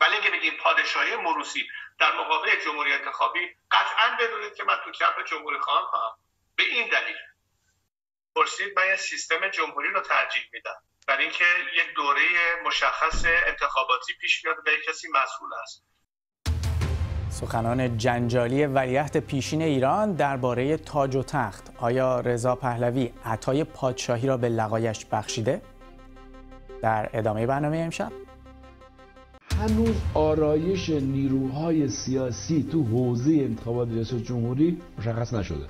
ولی اگه بگیم پادشاهی موروسی در مقابل جمهوری انتخابی قطعا بدونید که من تو کف جمهوری خواهم خواهم. به این دلیل پرسید من یه سیستم جمهوری رو ترجیح میدم. برای اینکه یک دوره مشخص انتخاباتی پیش میاد و کسی مسئول است. سخنان جنجالی ولیعهد پیشین ایران درباره تاج و تخت. آیا رضا پهلوی عطای پادشاهی را به لقایش بخشیده؟ در ادامه برنامه امشب. هنوز آرایش نیروهای سیاسی تو حوزه انتخابات ریاست جمهوری مشخص نشده.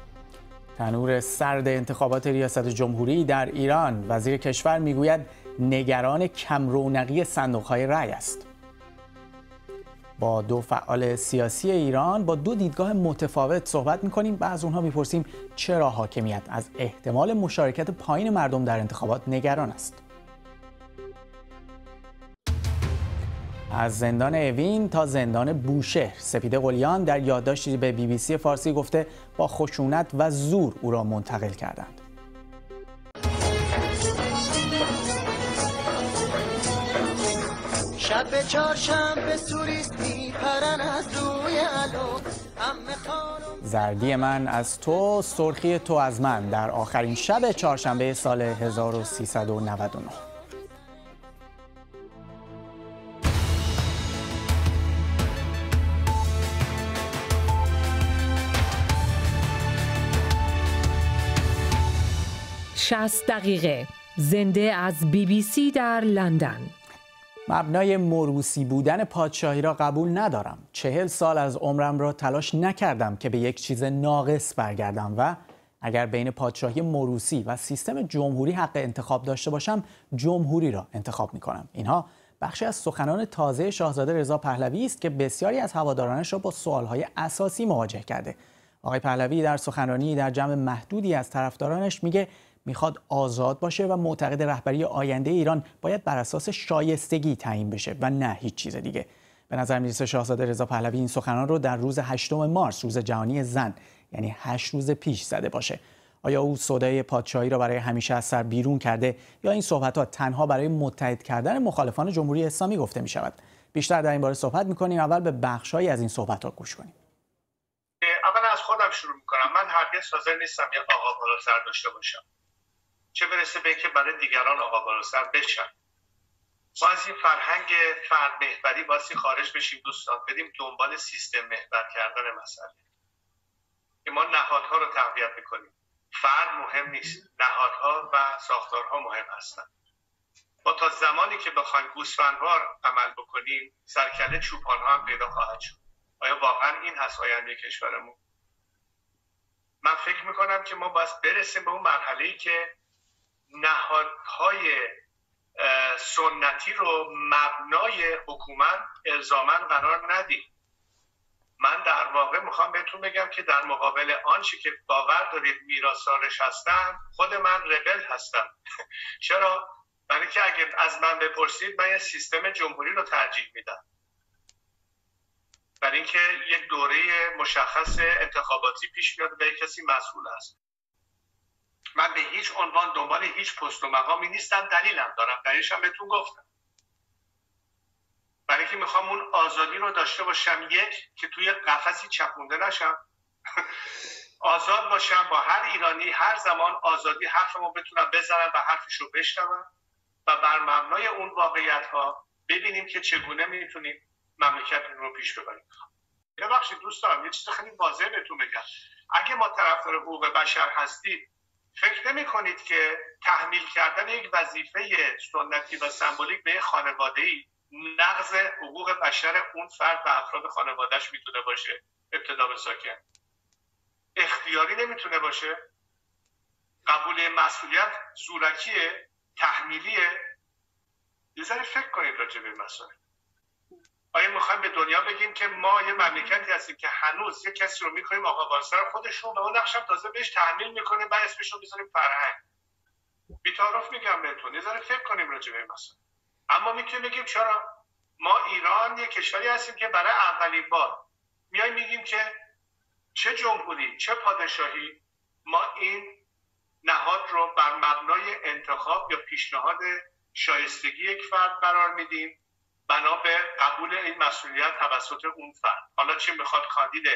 تنور سرد انتخابات ریاست جمهوری در ایران. وزیر کشور می‌گوید نگران کم رونقی صندوقهای رأی است. با دو فعال سیاسی ایران با دو دیدگاه متفاوت صحبت می‌کنیم و از اونها می‌پرسیم چرا حاکمیت از احتمال مشارکت پایین مردم در انتخابات نگران است؟ از زندان اوین تا زندان بوشهر. سپیده قلیان در یادداشتی به بی بی سی فارسی گفته با خشونت و زور او را منتقل کردند. شب چهارشنبه سوریست میپرن از روی علو زردی من از تو سرخی تو از من. در آخرین شب چهارشنبه سال 1399 60 دقیقه. زنده از بی بی سی در لندن. مبنای مروسی بودن پادشاهی را قبول ندارم. چهل سال از عمرم را تلاش نکردم که به یک چیز ناقص برگردم و اگر بین پادشاهی مروسی و سیستم جمهوری حق انتخاب داشته باشم جمهوری را انتخاب می کنم اینها بخشی از سخنان تازه شاهزاده رضا پهلوی است که بسیاری از هوادارانش را با سوالهای اساسی مواجه کرده. آقای پهلوی در سخنرانی در جمع محدودی از طرفدارانش میگه می‌خواد آزاد باشه و معتقد رهبری آینده ایران باید بر اساس شایستگی تعیین بشه و نه هیچ چیز دیگه. به نظر می‌رسه شاهزاده رضا پهلوی این سخنان رو در روز 8 مارس روز جهانی زن یعنی 8 روز پیش زده باشه. آیا او سودای پادشاهی را برای همیشه از سر بیرون کرده یا این صحبت ها تنها برای متحد کردن مخالفان جمهوری اسلامی گفته می شود بیشتر در این باره صحبت می‌کنیم. اول به بخشهایی از این صحبت ها گوش کنیم. اول از خودم شروع می‌کنم. من هرگز حاضر نیستم یه آقا بالا سر داشته باشم. چه برسه به که برای دیگران آقا بالا سر بشن. ما از این فرهنگ فرد محوری باسی خارج بشیم دوستان. بدیم دنبال سیستم محور کردن مسئله. که ما نهادها رو تقویت می‌کنیم. فرد مهم نیست. نهادها و ساختارها مهم هستند ما تا زمانی که بخوایم گوسفندوار عمل بکنیم سرکله چوپانها هم پیدا خواهد شد. آیا واقعا این هست آینده کشورمون؟ من فکر می‌کنم که ما باید برسیم به اون مرحله ای که نهادهای سنتی رو مبنای حکومت الزاما قرار ندیم من در واقع می‌خوام بهتون بگم که در مقابل آنچه که باور دارید میراثارش هستم خود من ربل هستم. چرا؟ برای که اگر از من بپرسید من یه سیستم جمهوری رو ترجیح میدم. برای اینکه یک دوره مشخص انتخاباتی پیش میاد به کسی مسئول است من به هیچ عنوان دنبال هیچ پست و مقامی نیستم دلیلم دارم دلیلش هم بهتون گفتم. برای اینکه می‌خوام اون آزادی رو داشته باشم یک که توی قفسی چپونده نشم. آزاد باشم با هر ایرانی هر زمان آزادی حرفمو بتونم بزنم و حرفش رو بشنوم و بر مبنای اون واقعیت ها ببینیم که چگونه می‌تونیم مملکت رو پیش ببریم. ببخشید دوستان یه چیز خیلی واضح بهتون بگم. اگه ما طرفدار حقوق بشر هستید فکر نمی کنید که تحمیل کردن یک وظیفه سنتی و سمبولیک به خانواده ای نقض حقوق بشر اون فرد و افراد خانوادهش می‌تونه باشه؟ ابتدا به ساکن. اختیاری نمی‌تونه باشه. قبول مسئولیت زورکیه تحمیلیه. یه ذره فکر کنید راجع به مسائل آیا می‌خوایم به دنیا بگیم که ما یه مملکتی هستیم که هنوز یه کسی رو می‌کنیم آقا بارسر خودشون و اون نقشم تازه بهش تحمیل می‌کنه و اسمش رو می‌ذاریم فرهنگ. بیتعارف میگم بهتون. یه ذره فکر کنیم راجع به مسائل اما می‌تونیم بگیم چرا ما ایران یه کشوری هستیم که برای اولین بار میایم میگیم که چه جمهوری چه پادشاهی ما این نهاد رو بر مبنای انتخاب یا پیشنهاد شایستگی یک فرد قرار میدیم. بنا به قبول این مسئولیت توسط اون فرد. حالا چه می‌خواد کاندید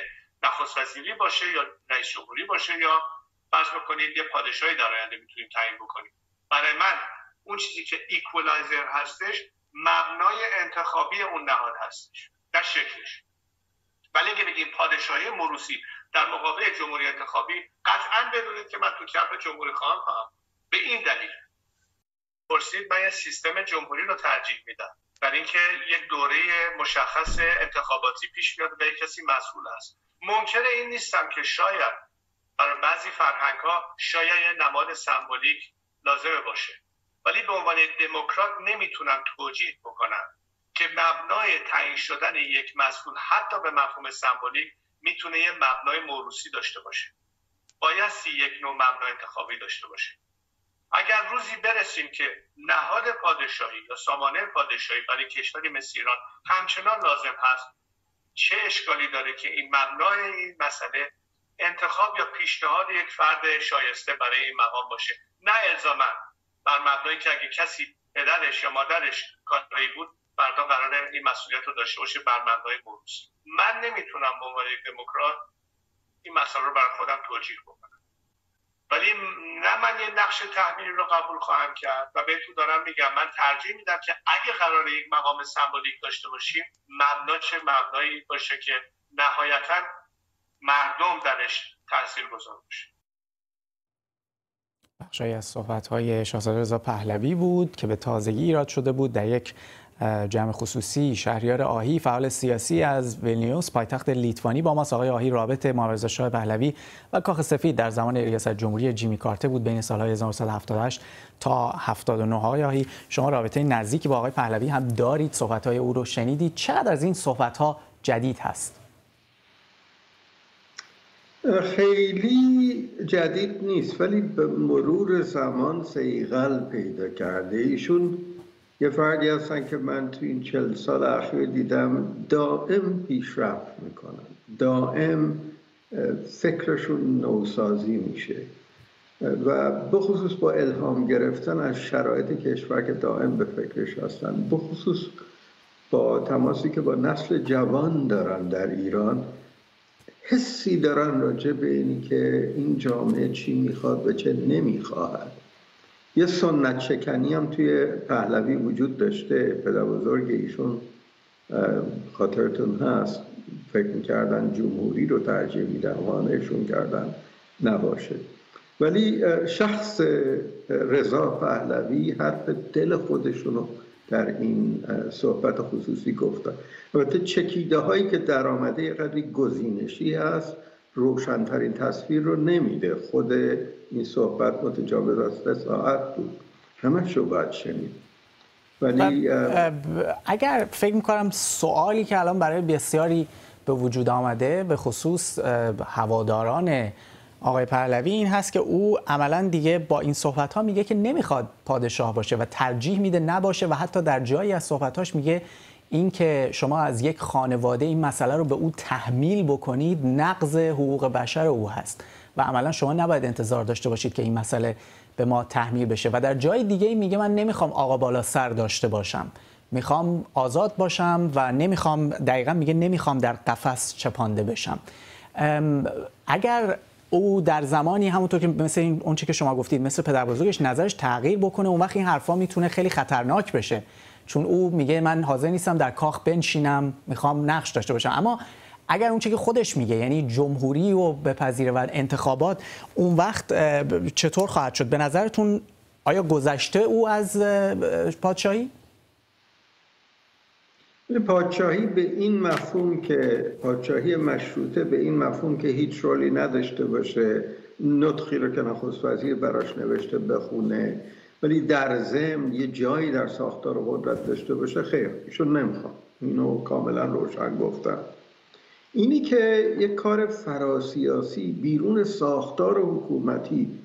نخست وزیری باشه یا رئیس جمهوری باشه یا فرض بکنید یه پادشاهی در آینده می‌تونیم تعیین بکنیم. برای من اون چیزی که ایکولایزر هستش مبنای انتخابی اون نهاد هستش در شکلش. ولی اگه بگیم پادشاهی موروثی در مقابل جمهوری انتخابی قطعا بدونید که من تو کف جمهوری خواهم. به این دلیل پرسید من یه سیستم جمهوری رو ترجیح میدم. برای اینکه یک دوره مشخص انتخاباتی پیش میاد و کسی مسئول است. ممکنه این نیستم که شاید برای بعضی فرهنگ ها شاید یه نماد سمبولیک لازمه باشه. ولی به عنوان دموکرات نمی‌تونم توجیه بکنم که مبنای تعیین شدن یک مسئول حتی به مفهوم سمبولیک می‌تونه یه مبنای موروسی داشته باشه. بایستی یک نوع مبنای انتخابی داشته باشه. اگر روزی برسیم که نهاد پادشاهی یا سامانه پادشاهی برای کشوری مثل ایران همچنان لازم هست چه اشکالی داره که این مبنای این مسئله انتخاب یا پیشنهاد یک فرد شایسته برای این مقام باشه؟ نه الزاما. بر مبنایی که اگه کسی پدرش یا مادرش کاری بود فردا قرار این مسئولیت رو داشته باشه بر مبنای بروز من نمی‌تونم به عنوان یک دموکرات این مسئله رو برای خودم توجیه بکنم. ولی نه من یه نقش تحمیلی رو قبول خواهم کرد و بهتون دارم میگم. من ترجیح میدم که اگه قرار یک مقام سمبولیک داشته باشیم مبنا چه مبنایی باشه که نهایتا مردم درش تاثیر گذار باشه بخشی از صحبت های شاهزاده رضا پهلوی بود که به تازگی ایراد شده بود در یک جمع خصوصی شهریار آهی فعال سیاسی از ویلنیوس پایتخت لیتوانی با ما آقای آهی رابط معاوضه شاه پهلوی و کاخ سفید در زمان ریاست جمهوری جیمی کارته بود بین سالهای 1978 تا 79 های آهی شما رابطه نزدیکی با آقای پهلوی هم دارید؟ صحبت های او رو شنیدید؟ چقدر از این صحبت ها جدید هست؟ خیلی جدید نیست ولی به مرور زمان سیغل پیدا کرده. ایشون یه فردی هستن که من تو این چل سال اخیر دیدم دائم پیشرفت می‌کنن. دائم فکرشون نوسازی میشه. و بخصوص با الهام گرفتن از شرایط کشور که دائم به فکرش هستن بخصوص با تماسی که با نسل جوان دارن در ایران حسی دارن راجع به اینی که این جامعه چی می‌خواد و چه نمی‌خواهد. یه سنت شکنی هم توی پهلوی وجود داشته. پدر بزرگ ایشون خاطرتون هست. فکر می‌کردن جمهوری رو ترجیح میدن وانشون کردن نباشه. ولی شخص رضا پهلوی حرف دل خودشون رو در این صحبت خصوصی گفتن. البته چکیده هایی که در آمده قدری گزینشی هست روشنترین تصویر رو نمیده. خود این صحبت متجاوز از سه ساعت بود. همه شو باید شنید. ولی اگر فکر می‌کنم سوالی که الان برای بسیاری به وجود آمده به خصوص هواداران آقای پهلوی این هست که او عملا دیگه با این صحبت ها میگه که نمی‌خواد پادشاه باشه و ترجیح میده نباشه و حتی در جایی از صحبتاش میگه این که شما از یک خانواده این مسئله رو به او تحمیل بکنید نقض حقوق بشر او هست. و عملا شما نباید انتظار داشته باشید که این مسئله به ما تحمیل بشه. و در جای دیگه میگه من نمی‌خوام آقا بالا سر داشته باشم. می‌خوام آزاد باشم و نمی‌خوام دقیقا میگه نمی‌خوام در قفس چپانده بشم. اگر او در زمانی همونطور که مثل این اونچه که شما گفتید مثل پدر بزرگش نظرش تغییر بکنه اون وقت این حرفا می‌تونه خیلی خطرناک بشه. چون او میگه من حاضر نیستم در کاخ بنشینم می‌خوام نقش داشته باشم. اما اگر اون که خودش میگه یعنی جمهوری و بپذیره و انتخابات اون وقت چطور خواهد شد؟ به نظرتون آیا گذشته او از پادشاهی؟ پادشاهی به این مفهوم که پادشاهی مشروطه به این مفهوم که هیچ رولی نداشته باشه نطخی رو که نخست وزیر براش نوشته بخونه ولی در ضمن یه جایی در ساختار قدرت داشته باشه خیر ایشون نمی‌خواد اینو کاملا روشن گفتم. اینی که یک کار فراسیاسی بیرون ساختار حکومتی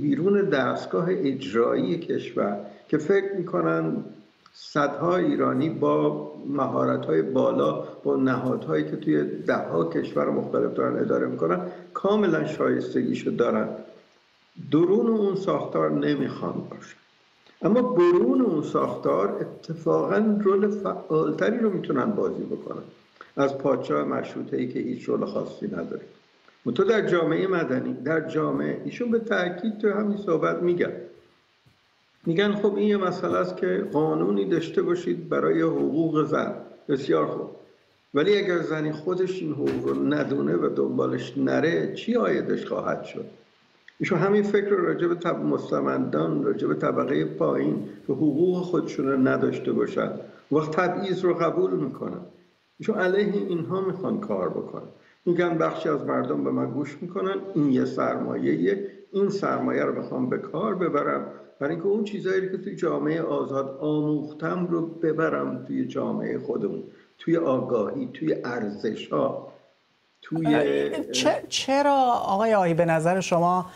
بیرون دستگاه اجرایی کشور که فکر می‌کنن صدها ایرانی با مهارت‌های بالا با نهادهایی که توی دهها کشور مختلف دارن اداره می‌کنن کاملا شایستگیشو دارن. درون اون ساختار نمی‌خوان باشن. اما برون اون ساختار اتفاقا رول فعالتری رو می‌تونن بازی بکنن. از پادشاه مشروطه ای که هیچ رول خاصی نداره. تو در جامعه مدنی در جامعه ایشون به تاکید تو همین صحبت میگن. میگن خب این یه مسئله است که قانونی داشته باشید برای حقوق زن. بسیار خوب. ولی اگر زنی خودش این حقوق رو ندونه و دنبالش نره چی آیدش خواهد شد؟ ایشون همین فکر رو راجع به طب مستمندان راجع طبقه پایین که حقوق خودشون رو نداشته باشن. وقت تبعیض رو قبول می‌کنن. ایشون علیه اینها می‌خوان کار بکنن. میگن بخشی از مردم به من گوش می‌کنن این یه سرمایه این سرمایه رو بخوام به کار ببرم. برای اینکه اون چیزایی که توی جامعه آزاد آموختم رو ببرم توی جامعه خودمون. توی آگاهی توی ارزش ها توی چرا آقای آهی به نظر شما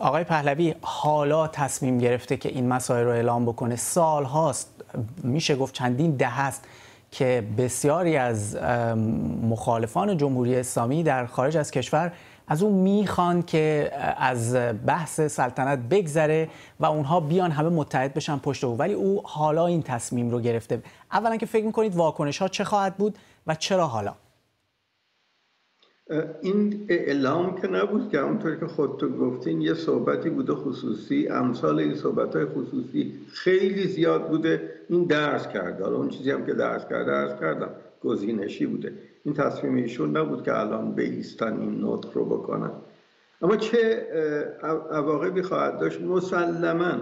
آقای پهلوی حالا تصمیم گرفته که این مسائل رو اعلام بکنه؟ سال هاست میشه گفت چندین ده هست که بسیاری از مخالفان جمهوری اسلامی در خارج از کشور از اون می‌خوان که از بحث سلطنت بگذره و اونها بیان همه متحد بشن پشت او. ولی او حالا این تصمیم رو گرفته. اولا که فکر می‌کنید واکنش ها چه خواهد بود و چرا حالا؟ این اعلام که نبود که همونطور که خودتون گفتین یه صحبتی بوده خصوصی امثال این صحبت های خصوصی خیلی زیاد بوده. این درس کرده. حالا اون چیزی هم که درس کرده درس کردم. گزینشی بوده. این تصمیم ایشون نبود که الان بیستن این نطق رو بکنن. اما چه عواقبی خواهد داشت؟ مسلما.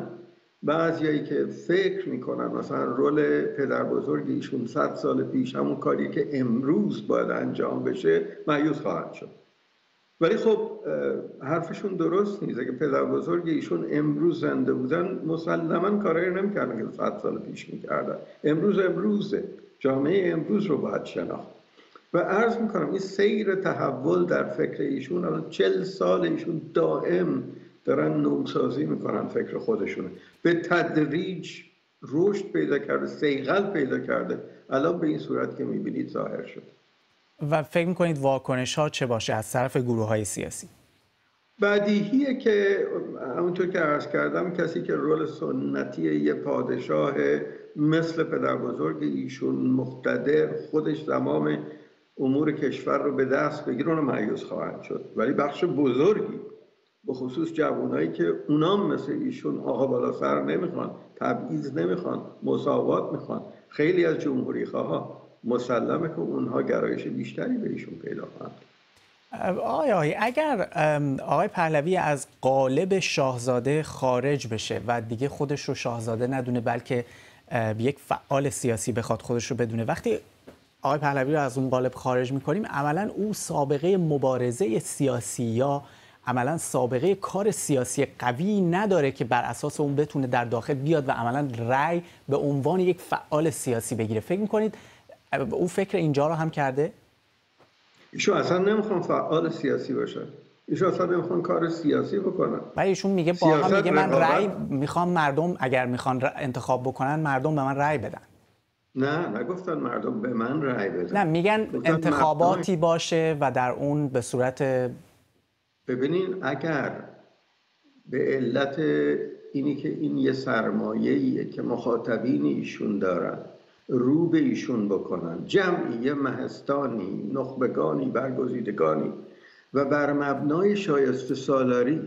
بعضیایی که فکر می‌کنن مثلا رول پدر بزرگ ایشون صد سال پیش همون کاری که امروز باید انجام بشه معیوز خواهد شد. ولی خب حرفشون درست نیست. اگه پدر بزرگ ایشون امروز زنده بودن مسلما کارایی نمی‌کردن که صد سال پیش می‌کردن. امروز امروزه. جامعه امروز رو باید شناخت. و عرض می‌کنم این سیر تحول در فکر ایشون الان چل سال ایشون دائم دارن نوسازی می‌کنن فکر خودشونه به تدریج رشد پیدا کرده سیغل پیدا کرده. الان به این صورت که می‌بینید ظاهر شد. و فکر می‌کنید واکنش ها چه باشه از طرف گروه های سیاسی؟ بدیهیه که همونطور که عرض کردم کسی که رول سنتی یه پادشاه مثل پدر بزرگ ایشون مقتدر خودش زمام امور کشور رو به دست بگیره اونو معیوز خواهد شد. ولی بخش بزرگی به خصوص جوانایی که اونام مثل ایشون آقا بالا سر نمی‌خوان تبعیض نمی‌خوان مساوات می‌خوان. خیلی از جمهوری خواه مسلمه که اونها گرایش بیشتری به ایشون پیدا کنند. آقای اگر آقای پهلوی از قالب شاهزاده خارج بشه و دیگه خودش رو شاهزاده ندونه بلکه یک فعال سیاسی بخواد خودش رو بدونه وقتی آقای پهلوی رو از اون قالب خارج می‌کنیم عملا او سابقه مبارزه سیاسی یا عملا سابقه کار سیاسی قوی نداره که بر اساس اون بتونه در داخل بیاد و عملا رأی به عنوان یک فعال سیاسی بگیره. فکر می‌کنید او فکر اینجا رو هم کرده؟ ایشون اصلا نمی‌خوان فعال سیاسی باشه. ایشون اصلا نمی‌خوان کار سیاسی بکنن. ولی ایشون میگه با هم میگه من رأی می‌خوام مردم اگر می‌خوان انتخاب بکنن مردم به من رأی بدن. نه نگفتن مردم به من رأی بدن. نه میگن انتخاباتی باشه و در اون به صورت ببینین اگر به علت اینی که این یه سرمایه که مخاطبین ایشون دارن رو به ایشون بکنن جمعی مهستانی نخبگانی برگزیدگانی و بر مبنای شایسته سالاری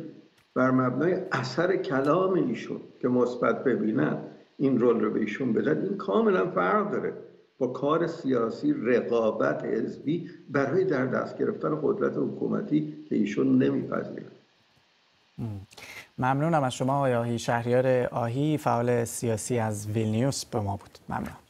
بر مبنای اثر کلام ایشون که مثبت ببینن این رول رو به ایشون بدن این کاملا فرق داره. با کار سیاسی رقابت حزبی برای در دست گرفتن قدرت حکومتی که ایشون نمیپذیرن. ممنونم از شما آقای آهی. شهریار آهی فعال سیاسی از ویلنیوس به ما بود. ممنون.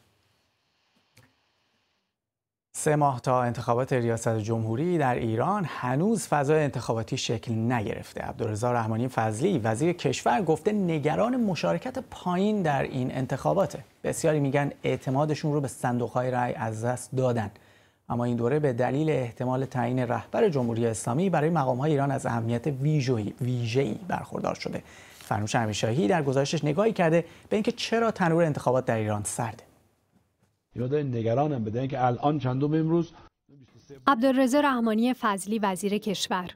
سه ماه تا انتخابات ریاست جمهوری در ایران هنوز فضای انتخاباتی شکل نگرفته. عبدالرضا رحمانی فضلی وزیر کشور گفته نگران مشارکت پایین در این انتخاباته. بسیاری میگن اعتمادشون رو به صندوقهای رأی از دست دادن. اما این دوره به دلیل احتمال تعیین رهبر جمهوری اسلامی برای مقامهای ایران از اهمیت ویژه‌ای برخوردار شده. فرنوش امیرشاهی در گزارشش نگاهی کرده به اینکه چرا تنور انتخابات در ایران سرده. یاد نگرانم بده که الان چندم امروز؟ عبدالرضا رحمانی فضلی وزیر کشور.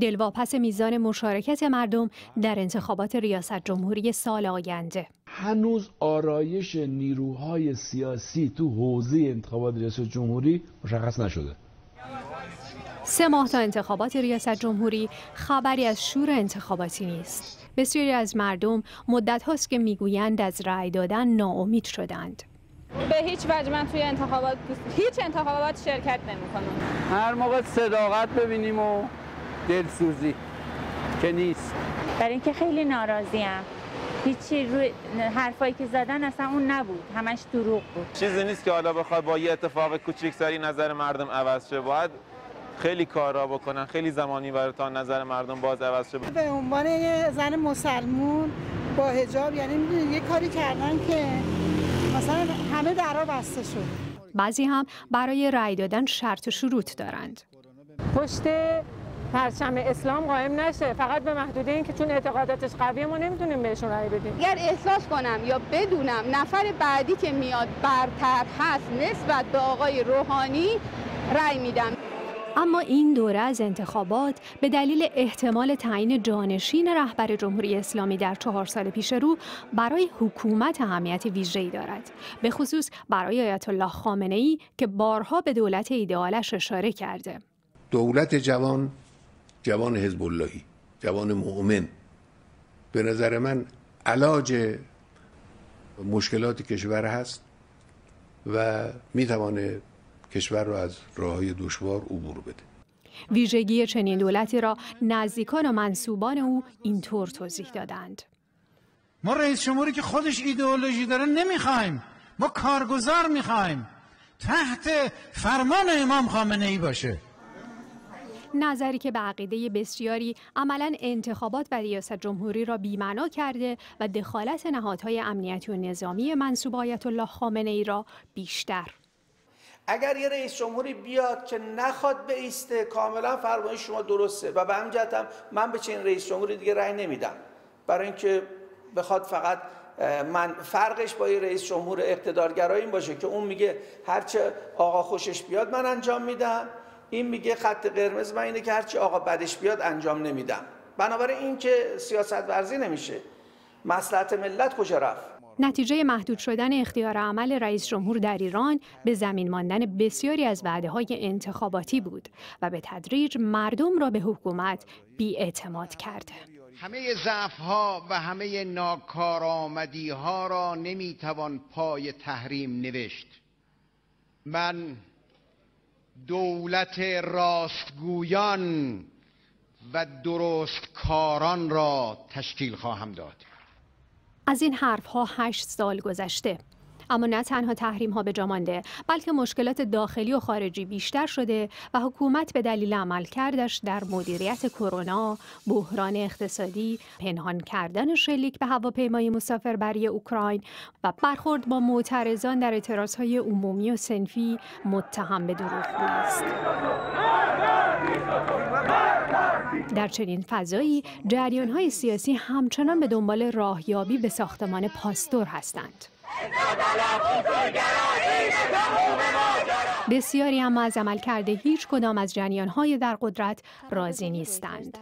دلواپس میزان مشارکت مردم در انتخابات ریاست جمهوری سال آینده. هنوز آرایش نیروهای سیاسی تو حوزه انتخابات ریاست جمهوری مشخص نشده. سه ماه تا انتخابات ریاست جمهوری خبری از شور انتخاباتی نیست. بسیاری از مردم مدت هاست که می‌گویند از رأی دادن ناامید شدند. به هیچ وجه من توی انتخابات هیچ انتخابات شرکت نمی‌کنم. هر موقع صداقت ببینیم و دلسوزی که نیست. برای اینکه خیلی ناراضیم. هیچی روی حرفایی که زدن اصلا اون نبود. همش دروغ بود. چیزی نیست که حالا بخواد با یه اتفاق کوچیک سری نظر مردم عوض شه. باید خیلی کارا بکنن. خیلی زمانی برای تا نظر مردم باز عوض شه. به عنوان یه زن مسلمون با حجاب یعنی یه کاری کردن که مثلا همه درا بسته شد. بعضی هم برای رأی دادن شرط و شروط دارند. پشت پرچم اسلام قائم نشه. فقط به محدوده این که چون اعتقاداتش قویه ما نمی‌تونیم بهشون رأی بدیم. اگر احساس کنم یا بدونم نفر بعدی که میاد برتر هست نسبت به آقای روحانی رأی میدم. اما این دوره از انتخابات به دلیل احتمال تعیین جانشین رهبر جمهوری اسلامی در چهار سال پیش رو برای حکومت اهمیت ویژه‌ای دارد. به خصوص برای آیت الله خامنه ای که بارها به دولت ایدئالش اشاره کرده. دولت جوان جوان حزب اللهی جوان مؤمن. به نظر من علاج مشکلات کشور هست و می‌توانه کشور را از راه دشوار عبور بده. ویژگی چنین دولتی را نزدیکان و منصوبان او اینطور توضیح دادند. ما رئیس جمهوری که خودش ایدئولوژی داره نمی‌خوایم. ما کارگزار می‌خوایم. تحت فرمان امام خامنه ای باشه. نظری که به عقیده بسیاری عملا انتخابات و ریاست جمهوری را بیمعنا کرده و دخالت نهادهای امنیتی و نظامی منصوب آیت الله خامنه ای را بیشتر اگر یه رئیس جمهوری بیاد که نخواد بیسته کاملا فرمایش شما درسته. و به همین هم من به چنین رئیس جمهوری دیگه رأی نمیدم. برای اینکه بخواد فقط من فرقش با یه رئیس جمهور اقتدارگرایی این باشه که اون میگه هرچه آقا خوشش بیاد من انجام میدم. این میگه خط قرمز من اینه که هرچی آقا بدش بیاد انجام نمیدم. بنابراین این که سیاست ورزی نمیشه. مصلحت ملت کجا رفت؟ نتیجه محدود شدن اختیار عمل رئیس جمهور در ایران به زمین ماندن بسیاری از وعده های انتخاباتی بود و به تدریج مردم را به حکومت بیاعتماد کرده. همه ضعف ها و همه ناکارآمدی ها را نمی‌توان پای تحریم نوشت. من دولت راستگویان و درستکاران را تشکیل خواهم داد. از این حرف ها هشت سال گذشته اما نه تنها تحریم ها به جا مانده بلکه مشکلات داخلی و خارجی بیشتر شده و حکومت به دلیل عمل کردش در مدیریت کرونا، بحران اقتصادی، پنهان کردن شلیک به هواپیمای مسافربری اوکراین و برخورد با معترضان در های عمومی و سنفی متهم به دروغگویی است. در چنین فضایی جریان های سیاسی همچنان به دنبال راهیابی به ساختمان پاستور هستند. بسیاری اما از عمل کرده هیچ کدام از جریان های در قدرت راضی نیستند.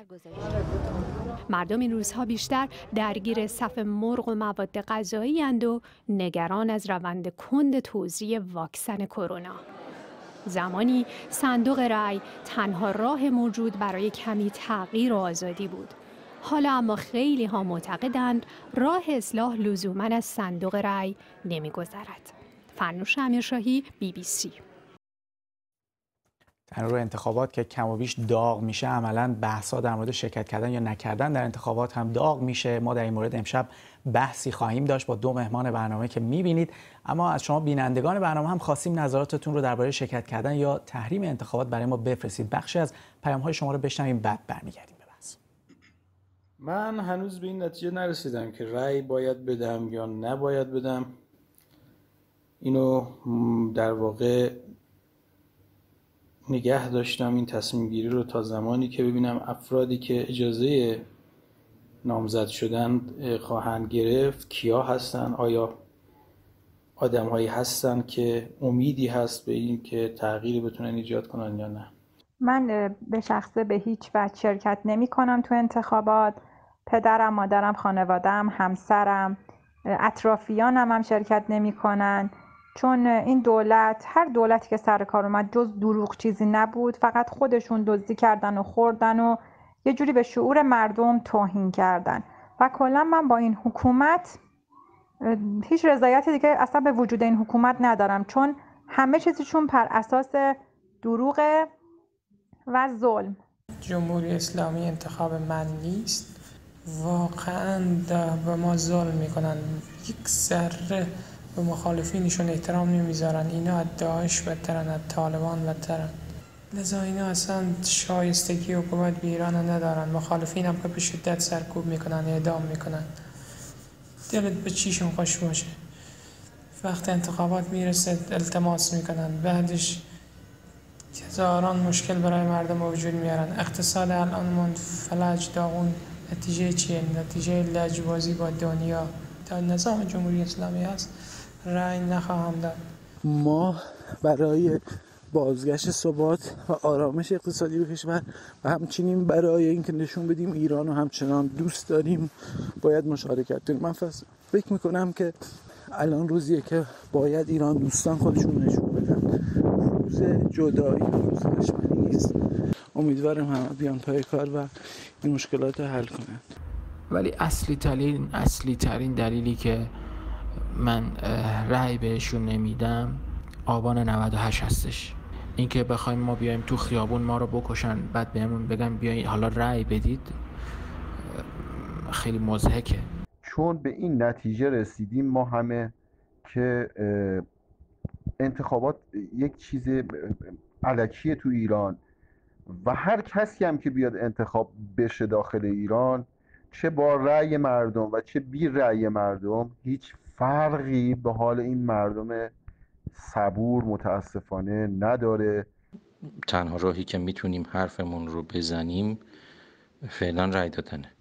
مردم این روزها بیشتر درگیر صف مرغ و مواد غذایی و نگران از روند کند توزیع واکسن کرونا. زمانی صندوق رأی تنها راه موجود برای کمی تغییر و آزادی بود. حالا اما خیلی ها معتقدند راه اصلاح لزوما از صندوق رأی نمیگذرد. فرنوش امیرشاهی بی بی سی در روی انتخابات که کم و بیش داغ میشه عملا بحثا در مورد شرکت کردن یا نکردن در انتخابات هم داغ میشه ما در این مورد امشب بحثی خواهیم داشت با دو مهمان برنامه که می‌بینید. اما از شما بینندگان برنامه هم خواستیم نظراتتون رو درباره شرکت کردن یا تحریم انتخابات برای ما بفرستید. بخشی از پیام های شما رو بشنویم بعد برمیگردیم به بحث. من هنوز به این نتیجه نرسیدم که رأی باید بدم یا نباید بدم. اینو در واقع نگه داشتم این تصمیم گیری رو تا زمانی که ببینم افرادی که اجازه نامزد شدن خواهند گرفت. کیا هستن؟ آیا آدم هایی هستن که امیدی هست به این که تغییری بتونن ایجاد کنن یا نه؟ من به شخصه به هیچ وجه شرکت نمی کنم تو انتخابات. پدرم مادرم خانوادم همسرم اطرافیانم هم شرکت نمی کنن. چون این دولت هر دولتی که سر کار اومد جز دروغ چیزی نبود. فقط خودشون دزدی کردن و خوردن و یه جوری به شعور مردم توهین کردن. و کلا من با این حکومت هیچ رضایتی دیگه اصلا به وجود این حکومت ندارم چون همه چیزشون پر اساس دروغ و ظلم. جمهوری اسلامی انتخاب من نیست. واقعا به ما ظلم می‌کنن. یک ذره به مخالفینشون احترام نمی‌ذارن. اینا از داعش بدترن از طالبان بدترن. لذا اصلا شایستگی حکومت به ایران ندارن. مخالفین هم که به شدت سرکوب می‌کنن اعدام می‌کنن. دلت به چیشون خوش باشه. وقت انتخابات می‌رسه التماس می‌کنن. بعدش هزاران مشکل برای مردم وجود میارن. اقتصاد الان من فلج داغون. نتیجه چیه؟ نتیجه لجبازی با دنیا. تا نظام جمهوری اسلامی هست رأی نخواهم داد. ما برای بازگشت ثبات و آرامش اقتصادی به کشور و همچنین برای اینکه نشون بدیم ایران رو همچنان دوست داریم باید مشارکت کنیم من فکر می‌کنم که الان روزیه که باید ایران دوستان خودشون نشون بدن. روز جدایی روز نیست. امیدوارم همه بیان پای کار و این مشکلات رو حل کنند ولی اصلی ترین اصلی ترین دلیلی که من رأی بهشون نمیدم آبان 98 هستش. اینکه بخوایم ما بیایم تو خیابون ما رو بکشن بعد بهمون بگم بیاین حالا رأی بدید خیلی مزهکه چون به این نتیجه رسیدیم ما همه که انتخابات یک چیز علکیه تو ایران و هر کسی هم که بیاد انتخاب بشه داخل ایران چه با رأی مردم و چه بی رأی مردم هیچ فرقی به حال این مردم صبور متاسفانه نداره. تنها راهی که می‌تونیم حرفمون رو بزنیم فعلا رأی دادنه.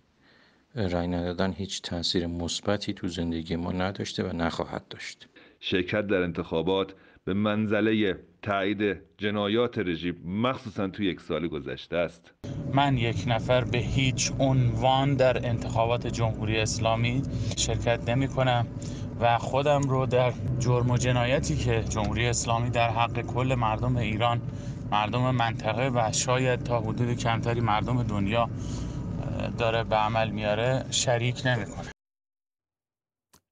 رأی ندادن هیچ تاثیر مثبتی تو زندگی ما نداشته و نخواهد داشت. شرکت در انتخابات به منزله تایید جنایات رژیم مخصوصا تو یک سال گذشته است. من یک نفر به هیچ عنوان در انتخابات جمهوری اسلامی شرکت نمی کنم و خودم رو در جرم و جنایتی که جمهوری اسلامی در حق کل مردم ایران مردم منطقه و شاید تا حدود کمتری مردم دنیا داره به عمل میاره شریک نمی‌کنه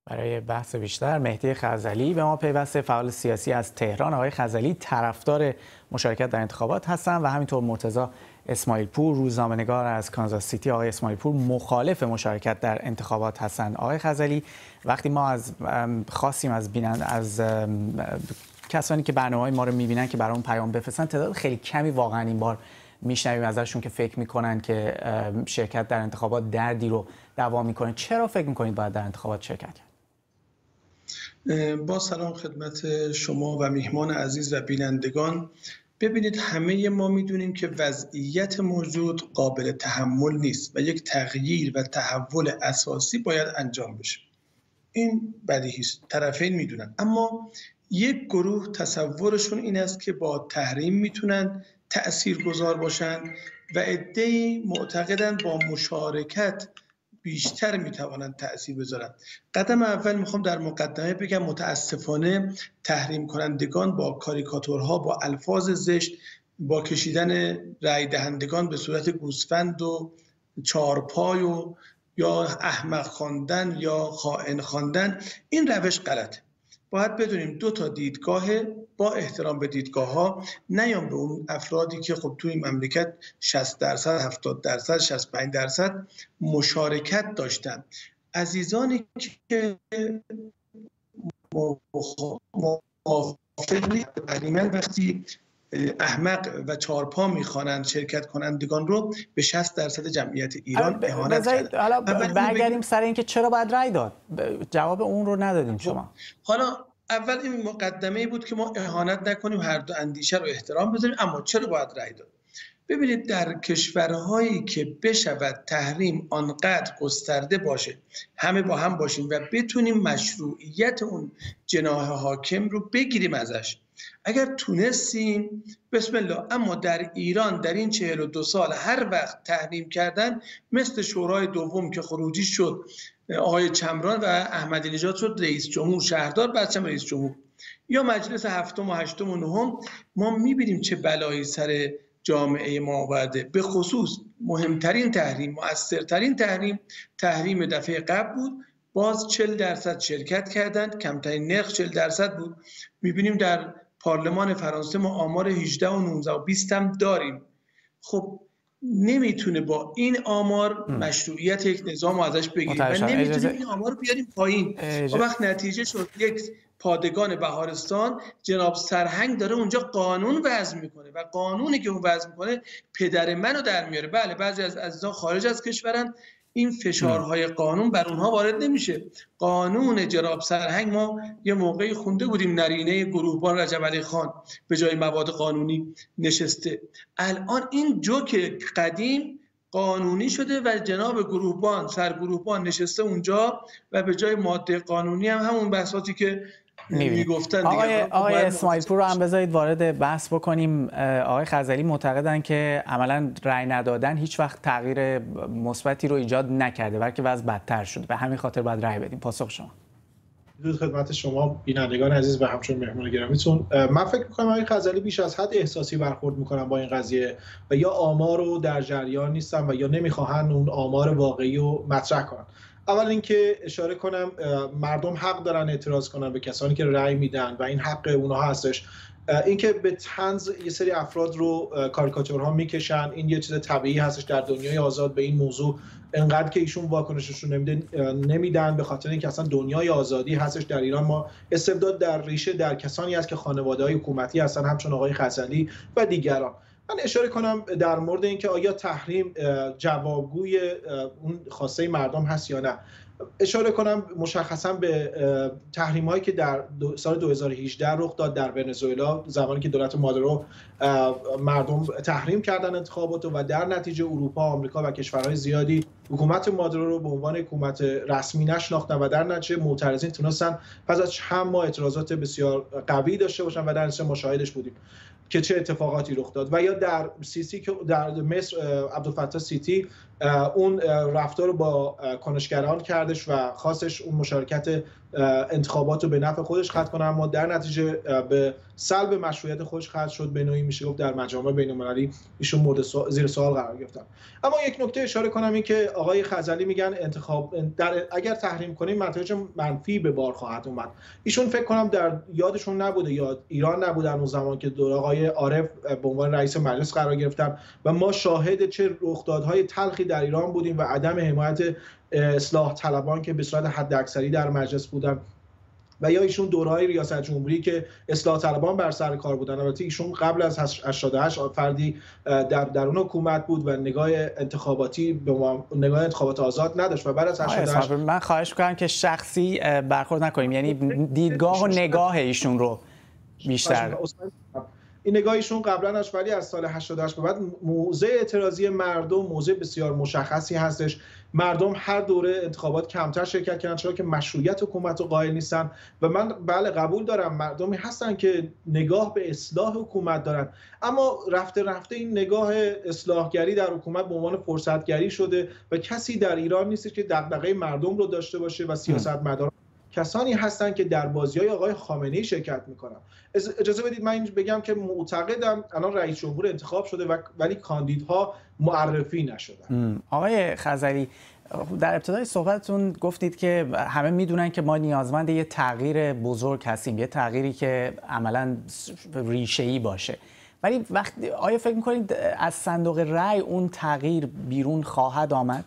برای بحث بیشتر مهدی خزلی به ما پیوسته فعال سیاسی از تهران. آقای خزلی طرفدار مشارکت در انتخابات هستن و همینطور مرتضی اسماعیل پور روزنامه‌نگار از کانزاس سیتی. آقای اسماعیل پور مخالف مشارکت در انتخابات هستند آقای خزلی وقتی ما از خواستیم از بینند از کسانی که برنامه ما رو می‌بینن که برای اون پیام بفرستن تعداد خیلی کمی واقعا این بار میشنویم ازشون که فکر می‌کنن که شرکت در انتخابات دردی رو دوا می‌کنه. چرا فکر می‌کنید باید در انتخابات شرکت کرد؟ با سلام خدمت شما و میهمان عزیز و بینندگان. ببینید همه ما می‌دونیم که وضعیت موجود قابل تحمل نیست و یک تغییر و تحول اساسی باید انجام بشه. این بدیهی طرفین می‌دونن. اما یک گروه تصورشون این است که با تحریم می‌تونن تأثیر باشن و عدهای معتقدن با مشارکت بیشتر می‌توانند تاثیر بذارند. قدم اول می‌خوام در مقدمه بگم متاسفانه تحریم کنندگان با کاریکاتورها با الفاظ زشت با کشیدن رای دهندگان به صورت گوسفند و چارپای و یا احمق خواندن یا خائن خواندن این روش غلطه. باید بدونیم دو تا دیدگاه با احترام به دیدگاه ها نیام به اون افرادی که خب توی مملکت 60 درصد 70 درصد 65 درصد مشارکت داشتن. عزیزانی که موافق وقتی احمق و چارپا می‌خوانند شرکت کنندگان رو به 60 درصد جمعیت ایران اهانت کردن حالا برگردیم سر اینکه چرا باید رای داد؟ جواب اون رو ندادیم خب، شما. حالا اول این مقدمه ای بود که ما اهانت نکنیم هر دو اندیشه رو احترام بذاریم اما چرا باید رای داد؟ ببینید در کشورهایی که بشود تحریم آنقدر گسترده باشه همه با هم باشیم و بتونیم مشروعیت اون جناح حاکم رو بگیریم ازش. اگر تونستیم بسم الله اما در ایران در این چهل و دو سال هر وقت تحریم کردن مثل شورای دوم که خروجی شد آقای چمران و احمدی نژاد شد رئیس جمهور شهردار بعد رئیس جمهور. یا مجلس هفتم و هشتم و نهم ما می‌بینیم چه بلایی سر جامعه ما آورده به خصوص مهمترین تحریم مؤثرترین تحریم تحریم دفعه قبل بود. باز 40 درصد شرکت کردند کمترین نرخ 40 درصد بود. می‌بینیم در پارلمان فرانسه ما آمار 18 و 19 و 20 هم داریم. خب نمی‌تونه با این آمار مشروعیت یک نظام رو ازش بگیریم و نمی‌تونیم اجازه... این آمار رو بیاریم پایین. اجازه... وقت نتیجه شد. یک پادگان بهارستان جناب سرهنگ داره اونجا قانون وضع می‌کنه و قانونی که اون وضع می‌کنه پدر منو در میاره. بله بعضی از عزیزان خارج از کشورن. این فشارهای قانون بر اونها وارد نمیشه. قانون جناب سرهنگ ما یه موقعی خونده بودیم نرینه گروهبان رجب علی خان به جای مواد قانونی نشسته. الان این جوک قدیم قانونی شده و جناب گروهبان سرگروهبان نشسته اونجا و به جای ماده قانونی هم همون بحثاتی که می‌گفتن آقای, آقای اسماعیل پور رو هم بذارید وارد بحث بکنیم. آقای خزلی معتقدن که عملا رأی ندادن هیچ وقت تغییر مثبتی رو ایجاد نکرده بلکه وضع بدتر شد به همین خاطر باید رأی بدیم. پاسخ شما. درود خدمت شما بینندگان عزیز و همچون مهمان گرامیتون. من فکر می‌کنم آقای خزلی بیش از حد احساسی برخورد می‌کنم با این قضیه و یا آمار رو در جریان نیستن و یا نمی‌خواهن اون آمار واقعی رو مطرح کنن اول اینکه اشاره کنم مردم حق دارن اعتراض کنن به کسانی که رأی میدن و این حق اونها هستش. اینکه به تنز یه سری افراد رو کاریکاتورها می‌کشن این یه چیز طبیعی هستش در دنیای آزاد به این موضوع. انقدر که ایشون واکنششون نمیده نمیدن به خاطر اینکه اصلا دنیای آزادی هستش در ایران. ما استبداد در ریشه در کسانی است که خانواده های حکومتی هستن همچون آقای خزلی و دیگران. من اشاره کنم در مورد اینکه آیا تحریم جوابگوی اون خواسته مردم هست یا نه. اشاره کنم مشخصا به تحریم هایی که در سال 2018 رخ داد در ونزوئلا زمانی که دولت مادرو مردم تحریم کردن انتخابات و در نتیجه اروپا آمریکا و کشورهای زیادی حکومت مادرو رو به عنوان حکومت رسمی نشناختن و در نتیجه معترضین تونستن پس از چند ماه اعتراضات بسیار قوی داشته باشن و در نتیجه مشاهدش بودیم. که چه اتفاقاتی رخ داد و یا در سیسی که در مصر عبدالفتاح سیتی اون رفتار با کنشگران کردش و خواستش اون مشارکت انتخابات رو به نفع خودش خط کنه. اما در نتیجه به سلب مشروعیت خودش خط شد. به نوعی میشه گفت در مجامع بین المللی ایشون مورد زیر سوال قرار گرفتن. اما یک نکته اشاره کنم این که آقای خزلی میگن انتخاب در اگر تحریم کنیم نتایج منفی به بار خواهد اومد. ایشون فکر کنم در یادشون نبوده یا ایران نبودن اون زمان که دور آقای عارف به عنوان رئیس مجلس قرار گرفتن. و ما شاهد چه رخدادهای تلخی در ایران بودیم و عدم حمایت اصلاح طلبان که به صورت حد اکثری در مجلس بودن. و یا ایشون دورهای ریاست جمهوری که اصلاح طلبان بر سر کار بودن. البته ایشون قبل از 88 فردی در درون حکومت بود و نگاه انتخاباتی به نگاه انتخابات آزاد نداشت و بعد از 88 من خواهش می‌کنم که شخصی برخورد نکنیم. یعنی دیدگاه و نگاه ایشون رو بیشتر. این نگاهیشون قبلا اش ولی از سال 88 به بعد موضع اعتراضی مردم موضع بسیار مشخصی هستش. مردم هر دوره انتخابات کمتر شرکت کردن چرا که مشروعیت حکومت رو قائل نیستن. و من بله قبول دارم مردمی هستن که نگاه به اصلاح حکومت دارن. اما رفته رفته این نگاه اصلاحگری در حکومت به عنوان فرصتگری شده و کسی در ایران نیست که دغدغه مردم رو داشته باشه و سیاستمداران کسانی هستند که در بازی های آقای خامنه ای شرکت می‌کنن. اجازه بدید من بگم که معتقدم الان رئیس جمهور انتخاب شده ولی کاندیدها معرفی نشدن. آقای خزری در ابتدای صحبتتون گفتید که همه می‌دونن که ما نیازمند یه تغییر بزرگ هستیم یه تغییری که عملا ریشه‌ای باشه. ولی وقتی آیا فکر می‌کنید از صندوق رأی اون تغییر بیرون خواهد آمد؟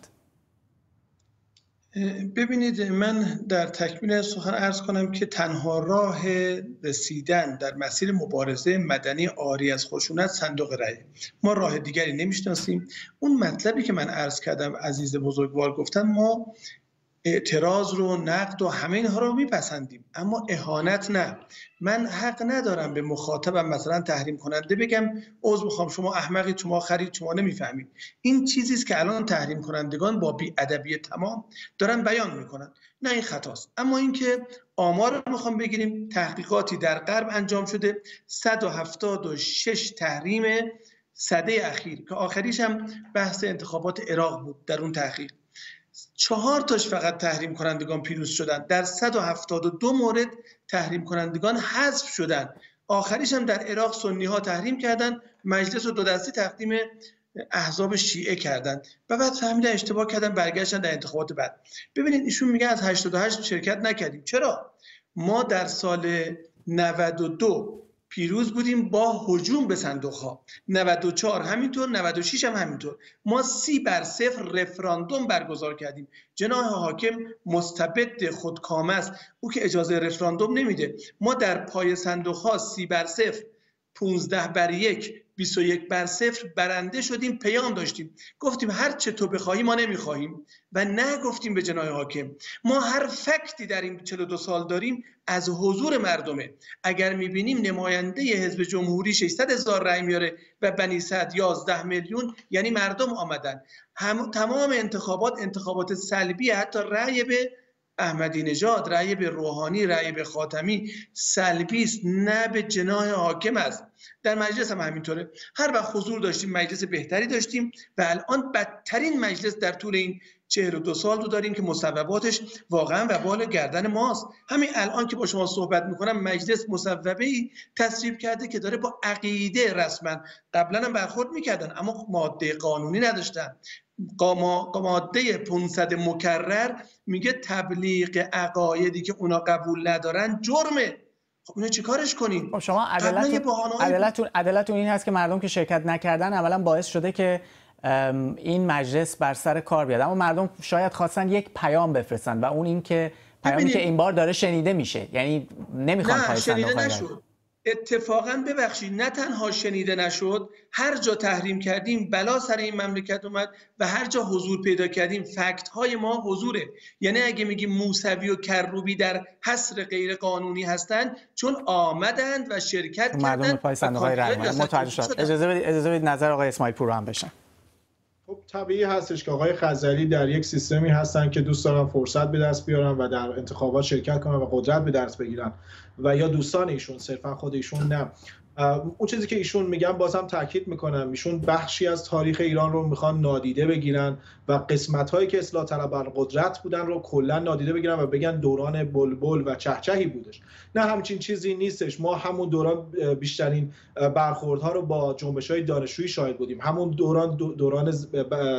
ببینید من در تکمیل سخن ارز کنم که تنها راه رسیدن در مسیر مبارزه مدنی آری از خشونت صندوق رأی. ما راه دیگری نمی‌شناسیم. اون مطلبی که من ارز کردم عزیز بزرگوار گفتن ما اعتراض رو نقد و همه اینها رو میپسندیم. اما اهانت نه. من حق ندارم به مخاطبم مثلا تحریم کننده بگم عذر می‌خوام شما احمقی شما خرید شما نمی‌فهمید این چیزی است که الان تحریم کنندگان با بیادبی تمام دارن بیان می‌کنن. نه این خطاست. اما اینکه آمار رو می‌خوام بگیریم تحقیقاتی در غرب انجام شده. 176 تحریم صده اخیر که آخریش هم بحث انتخابات عراق بود در اون تحقیق. چهار تاش فقط تحریم کنندگان پیروز شدن. در 172 مورد تحریم کنندگان حذف شدن. آخریش هم در عراق سنی ها تحریم کردن. مجلس و دو دستی تقدیم احزاب شیعه کردن. و بعد فهمیدن اشتباه کردن برگشتن در انتخابات بعد. ببینید ایشون میگن از 88 شرکت نکردیم. چرا؟ ما در سال 92 پیروز بودیم با هجوم به صندوق ها 94 همینطور 96 هم همینطور. ما سی بر صفر رفراندوم برگزار کردیم. جناح حاکم مستبد خودکامه است. او که اجازه رفراندوم نمیده. ما در پای صندوق ها سی بر صفر 15 بر یک 21 بر صفر برنده شدیم پیام داشتیم. گفتیم هر چه تو بخواهی ما نمی‌خواهیم و نه گفتیم به جنای حاکم. ما هر فکتی در این 42 سال داریم از حضور مردمه. اگر می‌بینیم نماینده حزب جمهوری 600 هزار رأی میاره و بنی صد 11 میلیون یعنی مردم آمدن. هم تمام انتخابات انتخابات سلبی حتی رأی به احمدی نژاد رأی به روحانی رأی به خاتمی سلبی است نه به جناح حاکم است. در مجلس هم همینطوره. هر وقت حضور داشتیم مجلس بهتری داشتیم و الان بدترین مجلس در طول این چهر و دو سال رو داریم که مصوباتش واقعا و بال گردن ماست. همین الان که با شما صحبت می‌کنم مجلس مصوبه ای تصویب کرده که داره با عقیده رسما قبلا هم برخورد می‌کردن اما ماده قانونی نداشتن. ماده 500 مکرر میگه تبلیغ عقایدی که اونا قبول ندارن جرمه. خب اینو چیکارش کنیم؟ خب شما عدالتون عدالتون این هست که مردم که شرکت نکردن اولا باعث شده که این مجلس بر سر کار بیاد. اما مردم شاید خواستن یک پیام بفرستن و اون این که پیامی که این بار داره شنیده میشه. یعنی نمی‌خوان نه شنیده نشد. اتفاقا ببخشید نه تنها شنیده نشد هر جا تحریم کردیم بلا سر این مملکت اومد و هر جا حضور پیدا کردیم. فکت های ما حضوره. یعنی اگه میگیم موسوی و کروبی در حصر غیر قانونی هستند چون آمدند و شرکت کردند مردم پای صندوق های رای اجازه بدید اجازه بدید نظر آقای اسماعیل پور هم بشن خب طبیعی هستش که آقای خزلی در یک سیستمی هستن که دوست دارن فرصت به دست بیارن و در انتخابات شرکت کنن و قدرت به دست بگیرن. و یا دوستان ایشون صرفا خود ایشون نه. اون چیزی که ایشون میگن بازم تاکید می‌کنم. ایشون بخشی از تاریخ ایران رو می‌خوان نادیده بگیرن و قسمت هایی که اصلاح طلب بر قدرت بودن رو کلا نادیده بگیرن و بگن دوران بلبل و چهچهی بودش. نه همچین چیزی نیستش. ما همون دوران بیشترین برخوردها رو با جنبش های دانشجویی شاهد بودیم. همون دوران دوران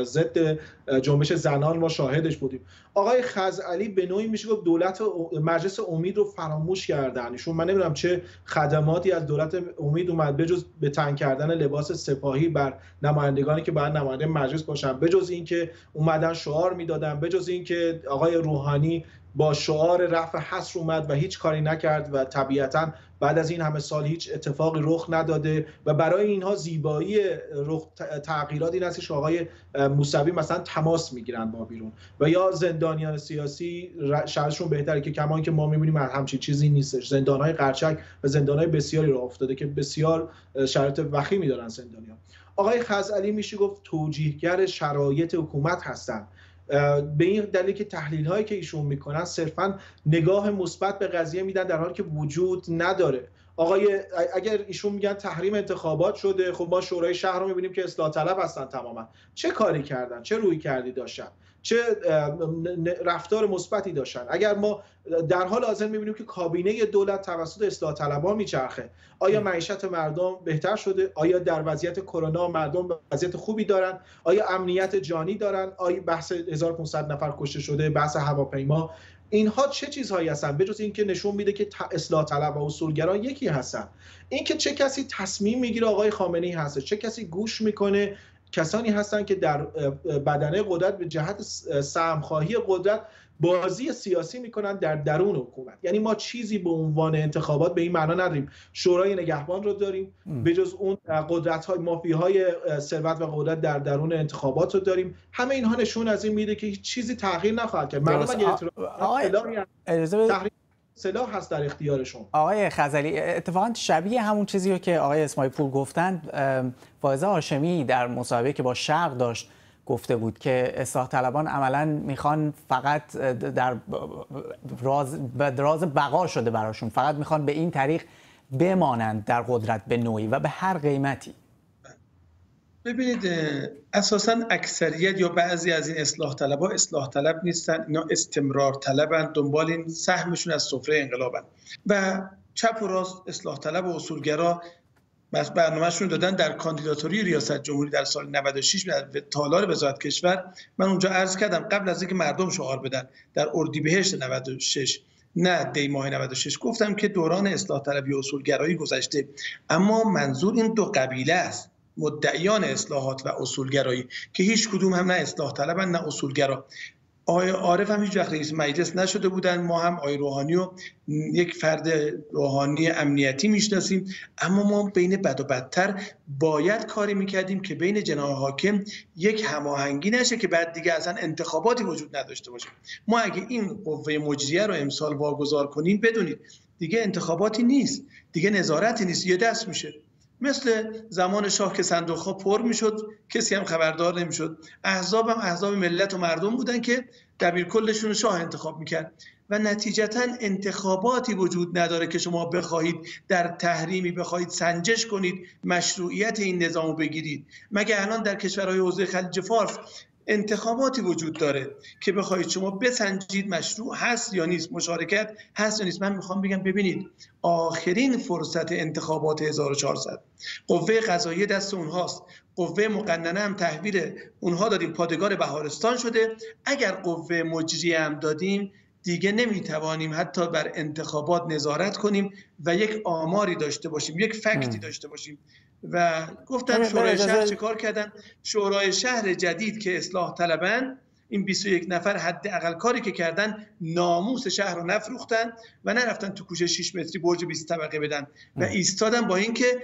ضد جنبش زنان ما شاهدش بودیم. آقای خزعلی به نوعی میشه گفت دولت مجلس امید رو فراموش کردن. ایشون من نمی‌دونم چه خدماتی از دولت امید اومد بجز به تنگ کردن لباس سپاهی بر نمایندگانی که باید نماینده مجلس باشن بجز اینکه اومدن شعار می‌دادن بجز اینکه آقای روحانی با شعار رفع حصر اومد و هیچ کاری نکرد و طبیعتا بعد از این همه سال هیچ اتفاقی رخ نداده و برای اینها زیبایی رخ تغییرات این که آقای موسوی مثلا تماس می‌گیرن با بیرون و یا زندانیان سیاسی شرطشون بهتره که کمان که ما می‌بینیم همچین چیزی نیستش. زندانهای قرچک و زندانهای بسیاری رو افتاده که بسیار شرایط وخیمی دارن زندانیان. آقای خزعلی میشه گفت توجیهگر شرایط حکومت هستند به این دلیل که تحلیل هایی که ایشون می‌کنن صرفا نگاه مثبت به قضیه میدن در حالی که وجود نداره. آقای اگر ایشون میگن تحریم انتخابات شده خب ما شورای شهر رو می‌بینیم که اصلاح طلب هستن تماما. چه کاری کردن؟ چه روی کردی داشتن؟ چه رفتار مثبتی داشتن. اگر ما در حال حاضر می‌بینیم که کابینه دولت توسط اصلاح طلبها میچرخه آیا معیشت مردم بهتر شده؟ آیا در وضعیت کرونا مردم وضعیت خوبی دارن؟ آیا امنیت جانی دارن؟ آیا بحث 1500 نفر کشته شده؟ بحث هواپیما؟ اینها چه چیزهایی هستن؟ بجز اینکه نشون میده که اصلاح طلب و اصولگران یکی هستن. اینکه چه کسی تصمیم می‌گیره آقای خامنه ای هست چه کسی گوش می‌کنه کسانی هستند که در بدنه قدرت به جهت سهمخواهی قدرت بازی سیاسی می‌کنن در درون حکومت. یعنی ما چیزی به عنوان انتخابات به این معنا نداریم. شورای نگهبان رو داریم. به جز اون قدرت های مافی های ثروت و قدرت در درون انتخابات رو داریم. همه اینها نشون از این میده که هیچ چیزی تغییر نخواهد کرد. مردم اگه سلاح هست در اختیارشون آقای خزلی اتفاقا شبیه همون چیزی رو که آقای اسماعیل پور گفتند فائزه هاشمی در مصاحبه که با شرق داشت گفته بود که اصلاح طلبان عملا می‌خوان فقط در راز, راز بقا شده براشون. فقط می‌خوان به این طریق بمانند در قدرت به نوعی و به هر قیمتی. ببینید اساسا اکثریت یا بعضی از این اصلاح طلب ها اصلاح طلب نیستن اینا استمرار طلبن دنبال این سهمشون از سفره انقلابن. و چپ و راست اصلاح طلب و اصولگرا برنامهشون دادن در کاندیداتوری ریاست جمهوری در سال 96 به تالار وزارت کشور. من اونجا عرض کردم قبل از اینکه مردم شعار بدن در اردیبهشت 96 نه دی ماه 96 گفتم که دوران اصلاح طلبی و اصولگرایی گذشته. اما منظور این دو قبیله است. مدعیان اصلاحات و اصولگرایی که هیچ کدوم هم نه اصلاح طلبن نه اصولگرا. آقای عارف هم هیچ رئیس مجلس نشده بودن ما هم آقای روحانی و یک فرد روحانی امنیتی می‌شناسیم اما ما بین بد و بدتر باید کاری می‌کردیم که بین جناح حاکم یک هماهنگی نشه که بعد دیگه اصلا انتخاباتی وجود نداشته باشه. ما اگه این قوه مجریه رو امسال واگذار کنیم بدونید دیگه انتخاباتی نیست دیگه نظارتی نیست یه دست میشه. مثل زمان شاه که صندوق ها پر می‌شد کسی هم خبردار نمی‌شد. احزاب هم احزاب ملت و مردم بودن که دبیر کلشون شاه انتخاب می‌کرد. و نتیجتا انتخاباتی وجود نداره که شما بخواهید در تحریمی بخواهید سنجش کنید مشروعیت این نظام بگیرید. مگه الان در کشورهای حوزه خلیج فارس انتخاباتی وجود داره که بخواید شما بسنجید مشروع هست یا نیست مشارکت هست یا نیست. من می‌خوام بگم ببینید آخرین فرصت انتخابات 1400 قوه قضایی دست اونهاست. قوه مقننه هم تحویل اونها دادیم. پادگار بهارستان شده. اگر قوه مجریه هم دادیم دیگه نمی‌توانیم حتی بر انتخابات نظارت کنیم و یک آماری داشته باشیم یک فکتی داشته باشیم. و گفتن شورای شهر چه کار کردن؟ شورای شهر جدید که اصلاح طلبن این 21 نفر حداقل کاری که کردن ناموس شهر رو نفروختن و نرفتن تو کوچه 6 متری برج 20 طبقه بدن. و ایستادن با اینکه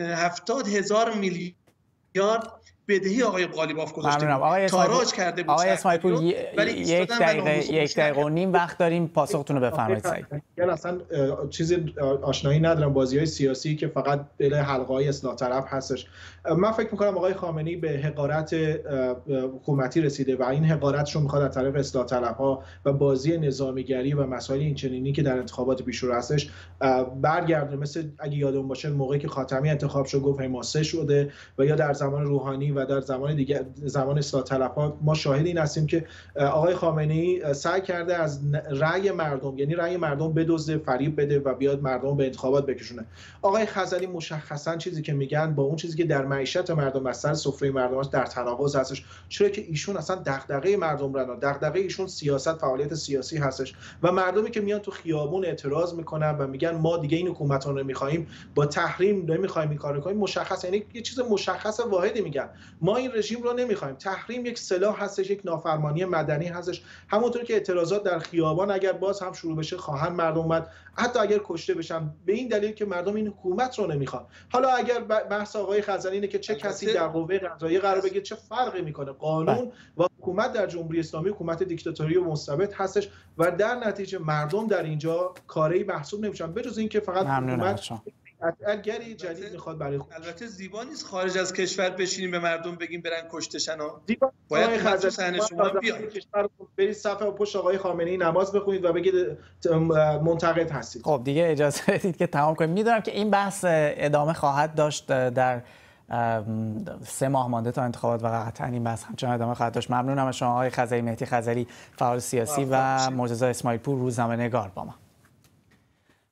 هفتاد هزار میلیارد بدهی آقای قالیباف گذاشته آقای تاراج کرده بود آقای اسماعیل پور یک دقیقه یک دقیقه و نیم وقت داریم پاسختون رو بفرمایید سعید. اصلا چیزی آشنایی ندارم. بازی های سیاسی که فقط دل حلقه های اصلاح طرف هستش. من فکر می‌کنم آقای خامنه‌ای به حقارت حکومتی رسیده و این حقارتش رو می‌خواد از طرف اصلاح طلب ها و بازی نظامیگری و مسائل اینچنینی که در انتخابات پیش رو هستش برگرده مثل اگه یادمون باشه موقعی که خاتمی انتخاب شد گفت حماسه شده و یا در زمان روحانی و در زمان دیگه زمان اصلاح طلب ما شاهد این هستیم که آقای خامنه ای سعی کرده از رأی مردم یعنی رأی مردم بدزده فریب بده و بیاد مردم به انتخابات بکشونه. آقای خزلی مشخصا چیزی که میگن با اون چیزی که در معیشت مردم از سر سفره مردم در تناقض هستش چرا که ایشون اصلا دغدغه مردم رو دغدغه ایشون سیاست فعالیت سیاسی هستش. و مردمی که میان تو خیابون اعتراض می‌کنن و میگن ما دیگه این حکومت رو نمی‌خوایم با تحریم نمی‌خوایم این کارو کنیم مشخص یعنی یه چیز مشخص واحدی میگن. ما این رژیم رو نمی‌خوایم. تحریم یک سلاح هستش یک نافرمانی مدنی هستش. همونطور که اعتراضات در خیابان اگر باز هم شروع بشه خواهن مردم اومد. حتی اگر کشته بشن به این دلیل که مردم این حکومت رو نمی‌خوان. حالا اگر بحث آقای خزانی اینه که چه کسی در قوه قضاییه قرار بگیره چه فرقی می‌کنه؟ قانون و حکومت در جمهوری اسلامی حکومت دیکتاتوری و مستبد هستش و در نتیجه مردم در اینجا کاری محسوب نمیشن. بجز اینکه فقط حکومت اگری جدید می‌خواد برای خود البته زیبا نیست خارج از کشور بشینیم به مردم بگیم برن کشتشن ها. باید خرج صحنه شما بیاید برید صفحه پشت آقای خامنه ای نماز بخونید و بگید منتقد هستید. خب دیگه اجازه بدید که تمام کنیم. می‌دونم که این بحث ادامه خواهد داشت در سه ماه مانده تا انتخابات و قطعا این بحث همچنان ادامه خواهد داشت. ممنونم از شما آقای خزری مهدی خزری فعال سیاسی و مرتضی اسماعیل پور روزنامه نگار با ما.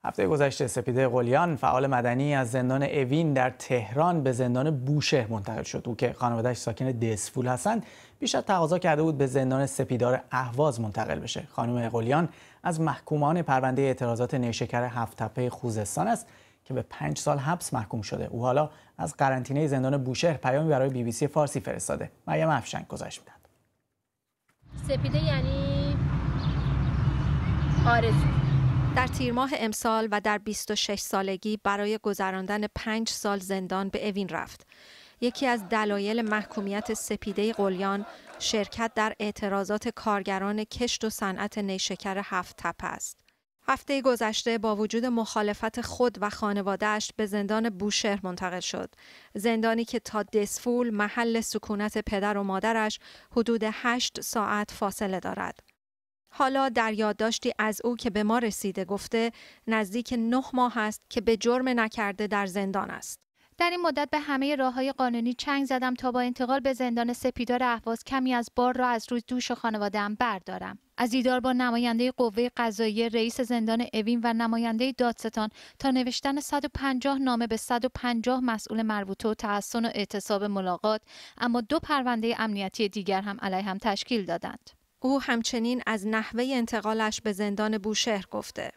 هفته گذشته سپیده قلیان فعال مدنی از زندان اوین در تهران به زندان بوشه منتقل شد. او که خانوادهش ساکن دسفول هستند بیشتر تقاضا کرده بود به زندان سپیدار اهواز منتقل بشه. خانم قلیان از محکومان پرونده اعتراضات نیشکر هفت تپه خوزستان است که به پنج سال حبس محکوم شده. او حالا از قرنطینه زندان بوشهر پیامی برای بی بی سی فارسی فرستاده. مریم افشنگ گذشت میدن سپیده یعنی آرزو. در تیر ماه امسال و در 26 سالگی برای گذراندن پنج سال زندان به اوین رفت. یکی از دلایل محکومیت سپیده قلیان شرکت در اعتراضات کارگران کشت و صنعت نیشکر هفت تپه است. هفته گذشته با وجود مخالفت خود و خانوادهش به زندان بوشهر منتقل شد. زندانی که تا دسفول محل سکونت پدر و مادرش حدود هشت ساعت فاصله دارد. حالا در یادداشتی از او که به ما رسیده گفته نزدیک نه ماه است که به جرم نکرده در زندان است. در این مدت به همه راه های قانونی چنگ زدم تا با انتقال به زندان سپیدار اهواز کمی از بار را از روی دوش خانوادهام بردارم. از دیدار با نماینده قوه قضاییه رئیس زندان اوین و نماینده دادستان تا نوشتن 150 نامه به 150 مسئول مربوطه و تحسن و اعتصاب ملاقات اما دو پرونده امنیتی دیگر هم علیه هم تشکیل دادند. او همچنین از نحوه انتقالش به زندان بوشهر گفته.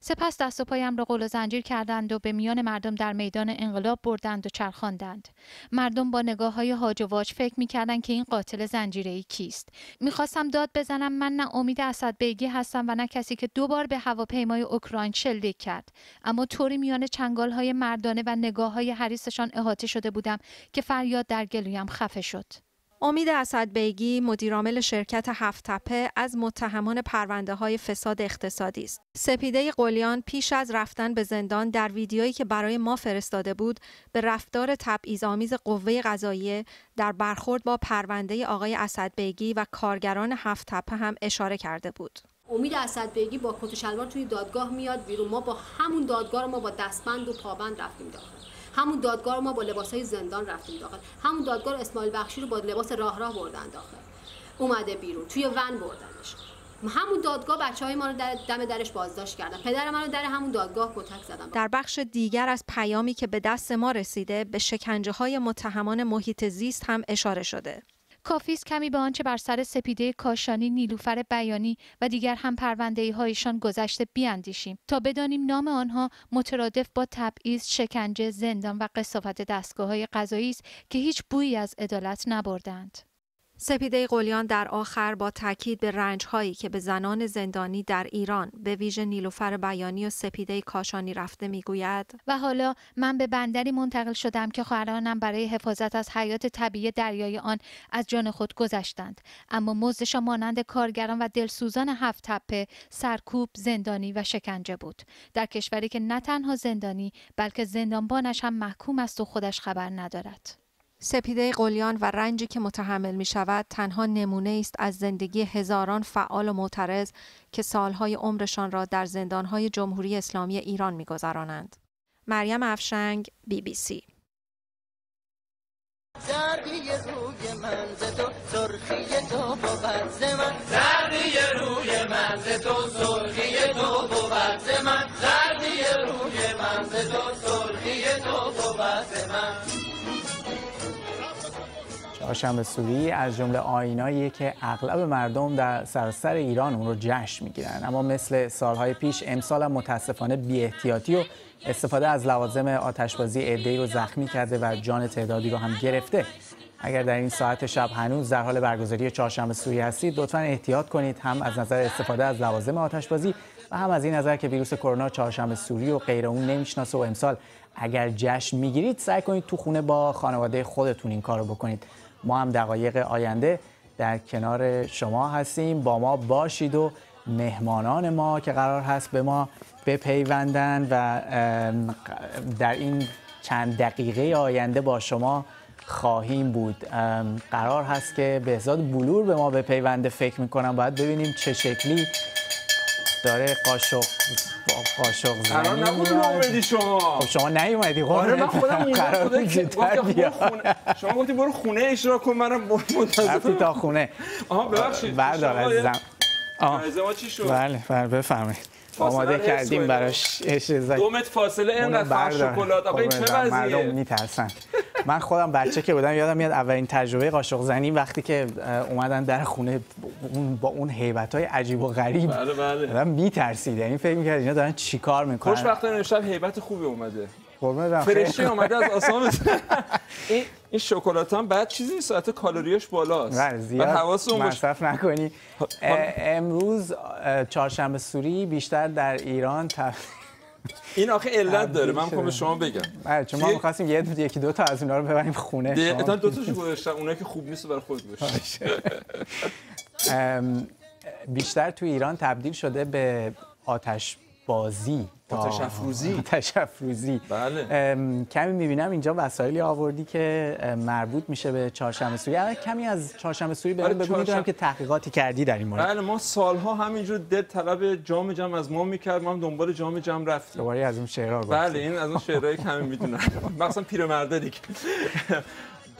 سپس دست و پایم را قل و زنجیر کردند و به میان مردم در میدان انقلاب بردند و چرخاندند. مردم با نگاه های هاج و واج فکر می‌کردند که این قاتل زنجیره ای کیست. می‌خواستم داد بزنم من نه امید اسد بیگی هستم و نه کسی که دو بار به هواپیمای اوکراین شلیک کرد. اما طوری میان چنگال های مردانه و نگاه های حریصشان احاطه شده بودم که فریاد در گلویم خفه شد. امید اسدبیگی مدیرعامل شرکت هفت تپه از متهمان پرونده های فساد اقتصادی است. سپیده قلیان پیش از رفتن به زندان در ویدیویی که برای ما فرستاده بود به رفتار تبعیض‌آمیز قوه قضاییه در برخورد با پرونده آقای اسدبیگی و کارگران هفت تپه هم اشاره کرده بود. امید اسدبیگی با کت شلوار توی دادگاه میاد بیرون ما با همون دادگاه ما با دستبند و پابند رفتیم داخل همون دادگاه رو ما با لباس های زندان رفتیم داخل. همون دادگاه رو اسماعیل بخشی رو با لباس راه راه بردن داخل. اومده بیرون توی ون بردنش. همون دادگاه بچه های ما رو در دم درش بازداشت کردن. پدر من رو در همون دادگاه کتک زدم در بخش دیگر از پیامی که به دست ما رسیده به شکنجه های متهمان محیط زیست هم اشاره شده. کافی است کمی به آنچه بر سر سپیده کاشانی نیلوفر بیانی و دیگر هم پرونده هایشان گذشته بیاندیشیم تا بدانیم نام آنها مترادف با تبعیض شکنجه زندان و قصاوت دستگاه های قضایی است که هیچ بویی از عدالت نبردند سپیده قلیان در آخر با تاکید به رنج هایی که به زنان زندانی در ایران به ویژه نیلوفر بیانی و سپیده کاشانی رفته می‌گوید. و حالا من به بندری منتقل شدم که خواهرانم برای حفاظت از حیات طبیعی دریای آن از جان خود گذشتند. اما مزدشان مانند کارگران و دلسوزان هفت تپه سرکوب زندانی و شکنجه بود. در کشوری که نه تنها زندانی بلکه زندانبانش هم محکوم است و خودش خبر ندارد. سپیده قلیان و رنجی که متحمل می شود تنها نمونه است از زندگی هزاران فعال و معترض که سالهای عمرشان را در زندانهای جمهوری اسلامی ایران می گذرانند. مریم افشنگ بی بی سی. زردی روی من تو سرخی تو بود من. زردی روی من تو سرخی تو بود من. زردی روی من تو سرخی تو بود من. چهارشنبه سوری از جمله آینایی که اغلب مردم در سراسر ایران اون رو جشن می‌گیرن. اما مثل سالهای پیش امسال هم متاسفانه بی احتیاطی و استفاده از لوازم آتشبازی عده‌ای رو زخمی کرده و جان تعدادی رو هم گرفته. اگر در این ساعت شب هنوز در حال برگزاری چهارشنبه سوری هستید لطفا احتیاط کنید. هم از نظر استفاده از لوازم آتشبازی و هم از این نظر که ویروس کرونا چهارشنبه سوری و غیر اون نمی‌شناسه و امسال اگر جشن می‌گیرید سعی کنید تو خونه با خانواده خودتون این کارو بکنید. ما هم دقایق آینده در کنار شما هستیم. با ما باشید و مهمانان ما که قرار هست به ما بپیوندن و در این چند دقیقه آینده با شما خواهیم بود. قرار هست که بهزاد بلور به ما بپیونده فکر می‌کنم. باید ببینیم چه شکلی داره قاشق قاشق قرار نبود ما بدی شما. خب شما نیومدی خب آره من خودم قرار بود زودتر بیا شما گفتی برو خونه اجرا کن منم منتظر. رفتی تا خونه. آها ببخشید. بردار عزیزم. آه. ما چی شد؟ بله بله بفرمایید. آماده کردیم براش دو متر فاصله اینقدر شکلات. آقا این چه وضعیه؟ مردم میترسن. من خودم بچه که بودم یادم میاد اولین تجربه قاشق زنی وقتی که اومدن در خونه با اون هیبت های عجیب و غریب بله بله. میترسید. یعنی فکر می‌کرد اینا دارن چیکار می‌کنن؟ خوشبختانه امشب هیبت خوبی اومده. فرشته اومده از آسمان این این شکلات هم بعد چیزی نیست ساعت کالریاش بالاست. بله زیاد حواستون باشه مصرف نکنی. امروز چهارشنبه سوری بیشتر در ایران تف... این آخه علت داره. من می‌خوام. شما بگم. بله چون ما می‌خواستیم یه دو یکی دو تا از اینا رو ببریم خونه شما- دو تاشو گذاشتم. اونایی که خوب نیست برای خود ام، بیشتر تو ایران تبدیل شده به آتش بازی افروزی. آتش افروزی بله. کمی می‌بینم اینجا وسایلی آوردی که مربوط میشه به چهارشنبه سوری. کمی از چهارشنبه سوری بهمون بگو می‌دونم که تحقیقاتی کردی در این مورد. بله ما سالها همینجور دل طلب جام جم از ما می‌کرد. ما هم دنبال جام جم رفتیم. دوباره از اون شعرها گفتی. بله این از اون شعرهایی که همه می‌دونن. مثلا پیرمرده دیگه.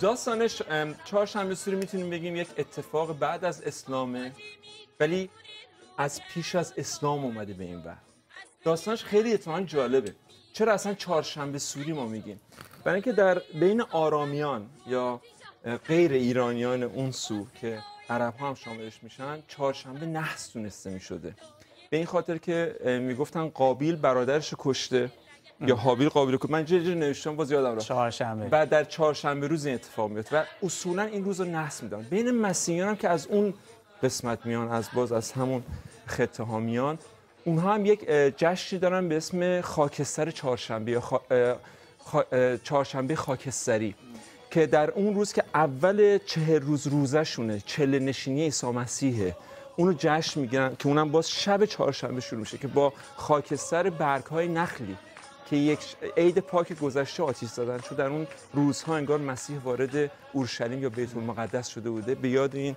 داستانش چهارشنبه سوری می‌تونیم بگیم یک اتفاق بعد از اسلامه ولی از پیش از اسلام اومده به این ور. داستانش خیلی اتفاقا جالبه. چرا اصلا چهارشنبه سوری ما میگیم؟ برای اینکه در بین آرامیان یا غیر ایرانیان اون سو که عرب ها هم شاملش میشن چهارشنبه نحس دونسته می‌شده. به این خاطر که می‌گفتن قابیل برادرش کشته یا حابیل قابیل کشته. من جه نوشتم باز یادم رفت. چهارشنبه. و در چهارشنبه روز این اتفاق میفته و اصولا این روز رو نحس میدن بین مسیحیان هم که از اون قسمت میان از باز از همون خطه ها میان اونها هم یک جشنی دارن به اسم خاکستر چهارشنبه یا خا- خا- چهارشنبه خاکستری که در اون روز که اول چهل روز روزشونه چله نشینی عیسی مسیحه اونو جشن می‌گیرن که اونم باز شب چهارشنبه شروع میشه که با خاکستر برگ های نخلی که یک عید پاک گذشته آتیش زدن چون در اون روزها انگار مسیح وارد اورشلیم یا بیت المقدس شده بوده به یاد این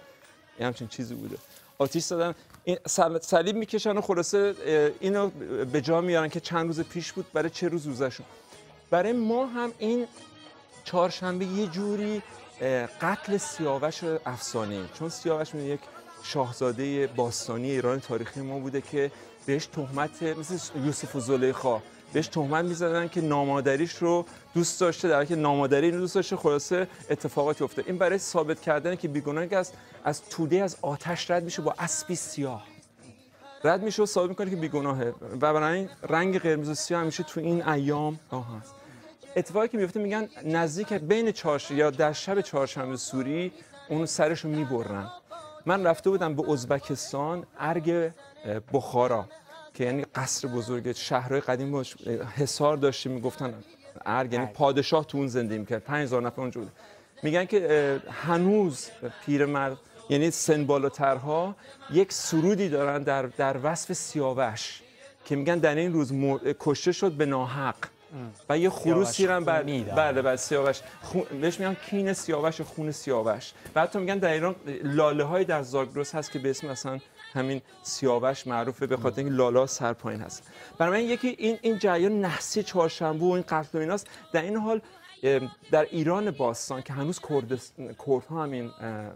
همچین چیزی بوده. آتیش زدن صلیب می‌کشن و خلاصه اینو به جا میارن که چند روز پیش بود برای چه روز روزشون برای ما هم این چهارشنبه یه جوری قتل سیاوش افسانه. چون سیاوش یک شاهزاده باستانی ایران تاریخی ما بوده که بهش تهمت مثل یوسف و زلیخا بهش تهمت می‌زدن که نامادریش رو دوست داشته در که نامادری رو دوست داشته خلاصه اتفاقاتی افتاد این برای ثابت کردن که بیگناه است از توده از آتش رد میشه با اسبی سیاه. رد میشه و ثابت می‌کنه که بیگناهه. و بنابراین رنگ قرمز و سیاه همیشه تو این ایام آه هست. اتفاقی که میفته میگن نزدیک بین چهارش یا در شب چهارشنبه سوری اون سرشو می‌برن. من رفته بودم به ازبکستان ارگ بخارا. که یعنی قصر بزرگ شهرهای قدیم باش حصار داشته می‌گفتن ارگ یعنی پادشاه تو اون زندگی می‌کرد. 5000 نفر اونجا بود میگن که هنوز پیرمرد یعنی سن بالاترها یک سرودی دارن در, در وصف سیاوش که میگن در این روز مر- کشته شد به ناحق. و یه خروسی هم بر. بله بله سیاوش خون... بهش میگن کین سیاوش و خون سیاوش. و حتی میگن در ایران لاله های در زاگرس هست که به اسم مثلا همین سیاوش معروفه به خاطر اینکه لالا سر پایین هست. برای من یکی این این جریان نحسی چهارشنبه و این قتل و ایناست. در این حال در ایران باستان که هنوز کردس... کردها همین اه،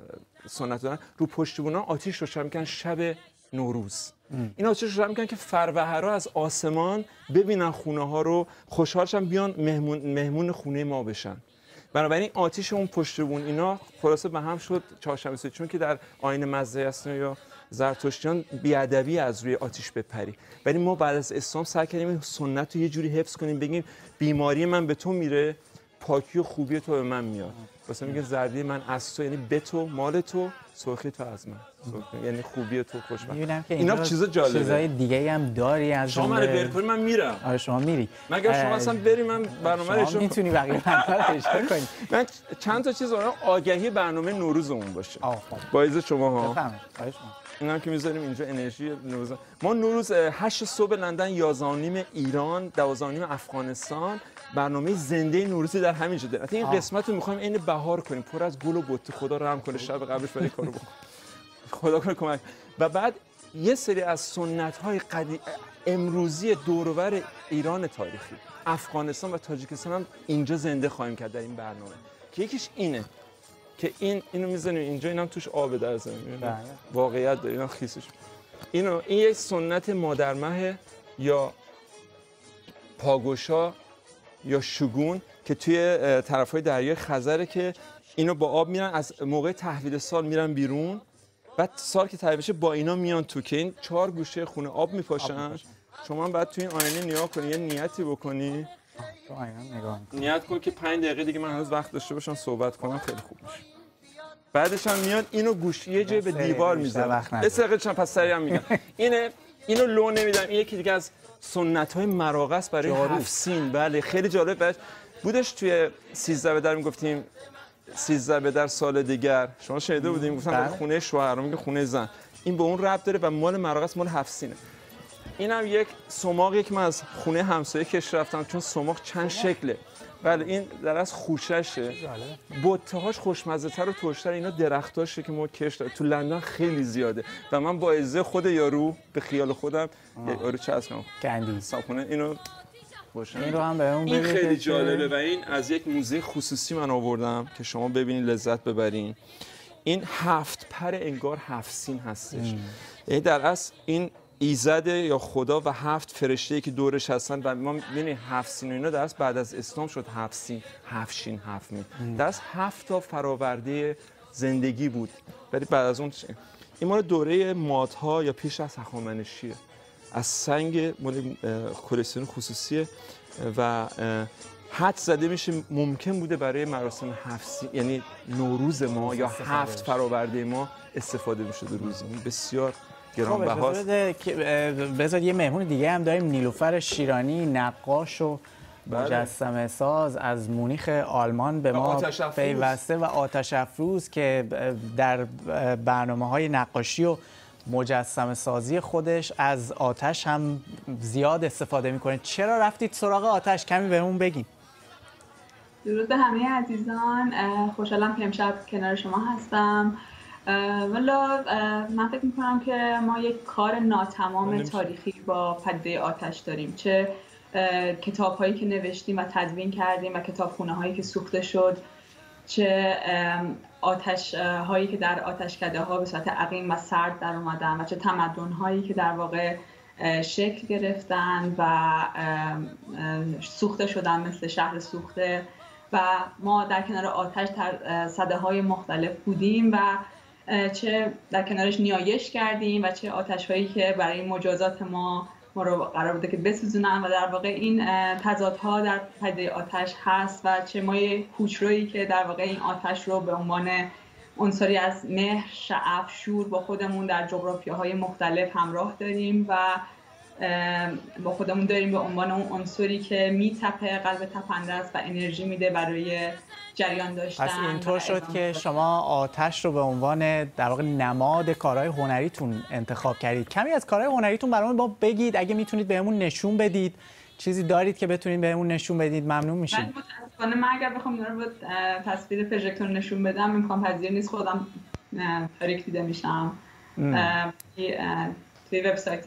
سنت دارن رو پشتیبونا آتیش روشن می‌کنن شب نوروز. این آتیش روشن می‌کنن که فروهرا از آسمان ببینن خونه ها رو خوشحالشن بیان مهمون, مهمون خونه ما بشن. بنابراین آتیش اون پشت بون اینا خلاصه به هم شد چهارشنبه چون که در آین مزه یا زرتشتیان بیادبی از روی آتیش بپری. ولی ما بعد از اسلام سعی کردیم این سنت رو یه جوری حفظ کنیم بگیم بیماری من به تو میره پاکی و خوبی تو به من میاد. واسه میگه زردی من از تو یعنی به تو مال تو سرخی تو از من. سرخی- یعنی خوبی تو خوشبخت. می‌بینم که اینا چیزا جالبه. چیزای دیگه هم داری از شما من جمله- بری کنی من میرم. آره شما میری. مگر شما اصلا بری من برنامه رو شما می‌تونی بقیه برنامه رو کنی. من چند تا چیز آگهی برنامه نوروزمون باشه. خب. با شما ها. بفرمایید. این هم که می‌ذاریم اینجا انرژی نوروز ما نوروز 8 صبح لندن 11 و نیم ایران 12 و نیم افغانستان. برنامه زنده نوروزی در همینجا داریم حتی این. قسمت رو می‌خوایم عین بهار کنیم. پر از گل و بطه خدا رحم کنه. شب قبلش برای کارو بکن. خدا کنه کمک. و بعد یه سری از سنت های قدی... امروزی دورور ایران تاریخی. افغانستان و تاجیکستان هم اینجا زنده خواهیم کرد در این برنامه. که یکیش اینه. که این اینو می‌زنیم اینجا اینم توش آب در زمین. بله. واقعیت داره اینا خیسش. اینو این یک سنت مادرمه یا پاگوشا یا شگون که توی طرف های دریای خزره که اینو با آب میرن از موقع تحویل سال میرن بیرون. بعد سال که تحویل با اینا میان تو که این چهار گوشه خونه آب میپاشن. شما هم بعد توی این آینه نیا کنی یه نیتی بکنی. تو آینه نگاه نیت کن که پنج دقیقه دیگه من هنوز وقت داشته باشم صحبت کنم خیلی خوب میشه. بعدش هم میاد اینو گوشی یه جای به دیوار می‌ذاره یه چند پس سریع میگم. اینه اینو لو نمیدم. این یکی دیگه از سنت های است برای هفت سین. بله خیلی جالب. بعد بودش توی 13 به در می‌گفتیم 13 به در سال دیگر. شما شنیده بودیم گفتن بله. خونه شوهر میگه خونه زن. این به اون ربط داره و مال است مال هفت سینه. اینم یک سماق یک من از خونه همسایه کش رفتم چون سماق چند شکله. بله این در از خوششه. بوته هاش خوشمزه تر و ترشتر اینا درختاشه که ما کش داریم تو لندن خیلی زیاده. و من با عزه خود یارو به خیال خودم یارو چه گندی. صابونه اینو باشن این رو هم به اون این خیلی جالبه و این از یک موزه خصوصی من آوردم که شما ببینید لذت ببرین. این هفت پر انگار هفت سین هستش. یعنی در اصل این ایزد یا خدا و هفت فرشته که دورش هستن و ما می‌بینیم هفت سین و اینا درست بعد از اسلام شد هفت سین هفت شین هفت می درست هفت تا فراورده زندگی بود. ولی بعد از اون این مال دوره مادها یا پیش از هخامنشیه. از سنگ مال کلکسیون خصوصیه. و حد زده میشه ممکن بوده برای مراسم هفت یعنی نوروز ما یا هفت فراورده ما استفاده میشه روزی بسیار گرانبهاست خب بذار یه مهمون دیگه هم داریم نیلوفر شیرانی نقاش و بله. مجسمه ساز از مونیخ آلمان به ما پیوسته و آتش افروز که در برنامه های نقاشی و مجسم سازی خودش از آتش هم زیاد استفاده می‌کنه. چرا رفتید سراغ آتش؟ کمی بهمون بگین. درود به همه عزیزان خوشحالم که امشب کنار شما هستم. والا من فکر می‌کنم که ما یک کار ناتمام تاریخی با پدیده آتش داریم چه کتاب هایی که نوشتیم و تدوین کردیم و کتابخونه هایی که سوخته شد چه آتش هایی که در آتشکده ها به صورت عقیم و سرد در اومدن و چه تمدن هایی که در واقع شکل گرفتن و سوخته شدن مثل شهر سوخته. و ما در کنار آتش صده های مختلف بودیم و چه در کنارش نیایش کردیم و چه آتش هایی که برای مجازات ما ما رو قرار بوده که بسوزونن و در واقع این تضادها در پدیده آتش هست و چه مایه کوچرویی که در واقع این آتش رو به عنوان عنصری از مهر، شعف، شور با خودمون در های مختلف همراه داریم و با خودمون داریم به عنوان اون عنصری که میتپه قلب تپنده است و انرژی میده برای جریان داشتن پس اینطور شد که شما آتش رو به عنوان در واقع نماد کارهای هنریتون انتخاب کردید. کمی از کارهای هنریتون برامون با بگید اگه می‌تونید بهمون نشون بدید. چیزی دارید که بتونید بهمون نشون بدید ممنون میشیم. من متاسفانه من اگر بخوام اینا رو تصویر پروژکتور نشون بدم امکان پذیر نیست خودم تاریک دیده میشم. توی وبسایت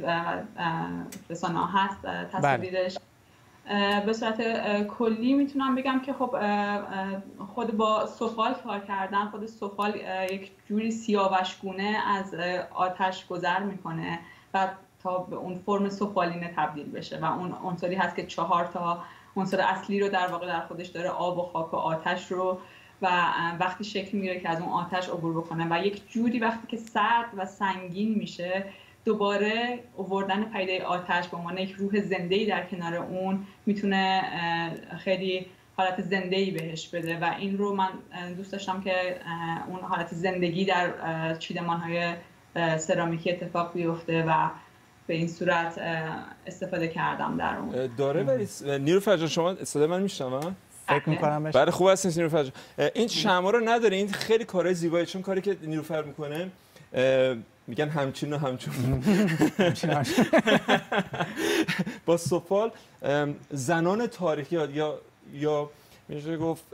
رسانه هست تصویرش. به صورت کلی می‌تونم بگم که خب خود با سفال کار کردن خود سفال یک جوری سیاوشگونه از آتش گذر می‌کنه و تا به اون فرم سفالینه تبدیل بشه و اون عنصری هست که چهار تا عنصر اصلی رو در واقع در خودش داره آب و خاک و آتش رو و وقتی شکل می‌گیره که از اون آتش عبور بکنه. و یک جوری وقتی که سرد و سنگین میشه دوباره اووردن پیده آتش به عنوان یک روح زنده ای در کنار اون می‌تونه خیلی حالت زنده ای بهش بده و این رو من دوست داشتم که اون حالت زندگی در چیدمان های سرامیکی اتفاق بیفته و به این صورت استفاده کردم در اون. داره ولی نیرو فرجان شما استفاده من میشنم فکر می‌کنم بله خوب هست نیرو فرجان این شما رو نداره این خیلی کارهای زیبایی چون کاری که نیروفر می‌کنه میگن همچین و همچون. با سفال زنان تاریخی یا یا میشه گفت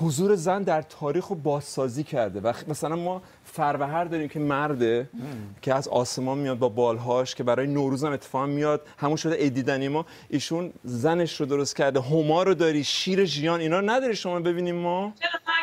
حضور زن در تاریخ رو بازسازی کرده. و مثلا ما فروهر داریم که مرده که از آسمان میاد با بالهاش که برای نوروز هم اتفاقا میاد. همون شده ایدیدنی ما. ایشون زنش رو درست کرده. هما رو داری. شیر ژیان. اینا رو نداری شما ببینیم ما.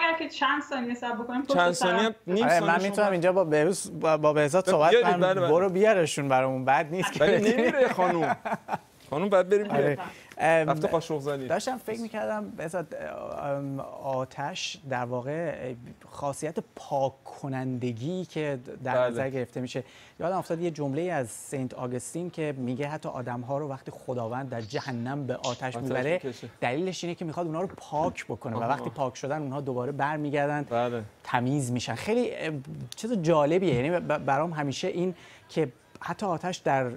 اگر که چند ثانیه صبر بکنیم چند ثانیه نیم آره، ثانیه من می‌تونم اینجا با بهروز با بهزاد صحبت کنم. بله، بله. برو بیارشون برامون. بد نیست که. نمیره خانم خانم بعد بریم آره. رفته قاشق زنی داشتم فکر می‌کردم آتش در واقع خاصیت پاک کنندگی که در بله. نظر گرفته میشه یادم افتاد یه جمله از سنت آگستین که میگه حتی آدم ها رو وقتی خداوند در جهنم به آتش, می‌بره دلیلش اینه که می‌خواد اونها رو پاک بکنه آها. و وقتی پاک شدن اونها دوباره برمیگردن بله. تمیز میشن خیلی چیز جالبیه یعنی برام همیشه این که حتی آتش در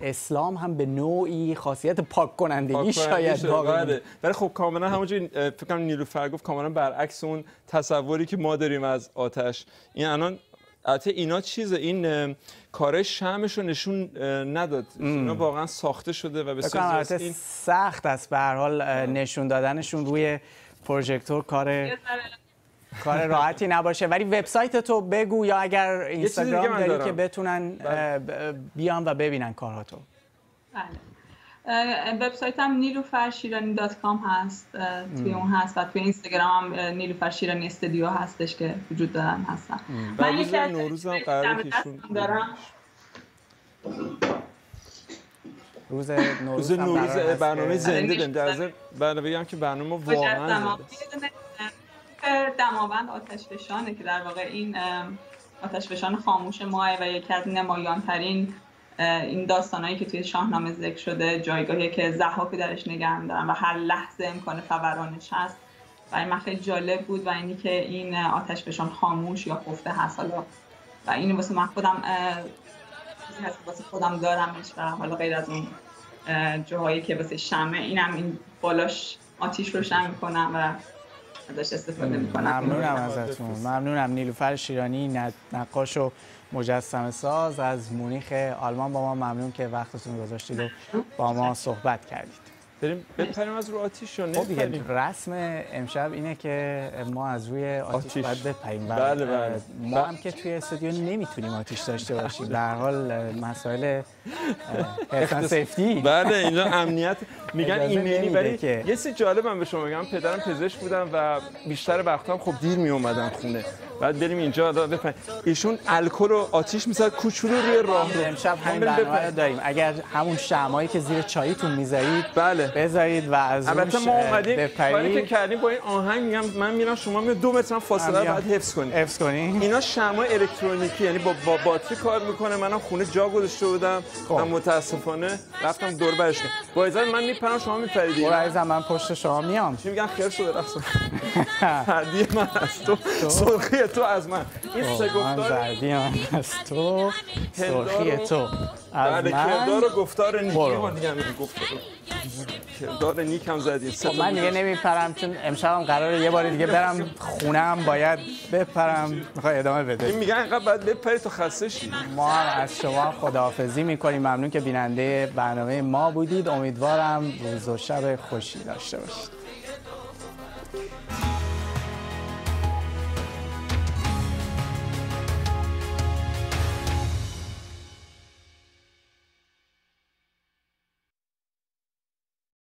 اسلام هم به نوعی خاصیت پاک کنندگی شاید بله ولی خب کاملا همونجوری فکر کنم نیلوفر گفت کاملا برعکس اون تصوری که ما داریم از آتش. این الان البته اینا چیزه این کار شمش رو نشون نداد. اینا واقعا ساخته شده و بسیار این سخت است به هر حال نشون دادنشون روی پروژکتور کار کار راحتی نباشه. ولی وبسایت تو بگو یا اگر اینستاگرام داری که بتونن بله. بیان و ببینن کاراتو بله. وبسایتم نیلوفرشیرانی دات کام هست. توی اون هست و توی اینستاگرام هم نیلوفر شیرانی استودیو هستش که وجود دارن هستن. من یکی از نوروز هم قرار دارم. روز نوروز, نوروز برنامه زنده داریم در برنامه بگم که برنامه واقعا دماوند آتش فشانه که در واقع این آتش فشان خاموش ماه و یکی از نمایانترین این داستانهایی که توی شاهنامه ذکر شده جایگاهی که زحاکی درش نگه دارن و هر لحظه امکان فورانش هست. و این خیلی جالب بود و اینی که این آتش فشان خاموش یا خفته هست. حالا و این واسه من خودم هست واسه خودم دارمش و حالا غیر از اون جاهایی که واسه شمه اینم این بالاش آتیش روشن می‌کنم و ازش استفاده می‌کنم. ممنونم ازتون. ممنونم. نیلوفر شیرانی نقاش و مجسمه ساز از مونیخ آلمان با ما. ممنون که وقتتون گذاشتید و با ما صحبت کردید. بریم بپریم از رو آتیش خب دیگه رسم امشب اینه که ما از روی آتیش, آتیش. باید بپریم. بله بله. ما هم که توی استودیو نمی‌تونیم آتیش داشته باشیم. در حال مسائل هلت سیفتی بله اینجا امنیت. میگن ایمنی ولی یه سی جالبم به شما میگم پدرم پزشک بودم و بیشتر وقتا هم خب دیر می اومدن خونه. بعد بریم اینجا بفهمیم ایشون الکل و آتیش می‌زد کوچولو روی راه رو. امشب همین برنامه داریم. اگر همون شمعایی که زیر چاییتون می‌ذارید بله. بذارید و از البته ما اومدیم. کاری که کردیم با این آهنگ میگم من میرم شما می دو متر فاصله بعد حفظ کنید. حفظ کنید اینا شمع الکترونیکی یعنی با, با باتری کار می‌کنه. منم خونه جا گذاشته بودم. من متاسفانه رفتم دور برش با اجازه من میپرم شما میپرید برو من پشت شما میام. چی میگن؟ خیر شده رفتم هدیه من از تو سرخی تو از من. این سه گفتار من از تو سرخی تو. از من؟ کردار و گفتار نیکی ما دیگه گفتار کردار نیک هم زدیم خب من دیگه نمیپرم چون امشب هم قراره یه بار دیگه برم خونم باید بپرم. می‌خوای ادامه بده این میگن اینقدر باید بپری تو خسته شی. ما هم از شما خداحافظی می‌کنیم. ممنون که بیننده برنامه ما بودید. امیدوارم روز و شب خوشی داشته باشید.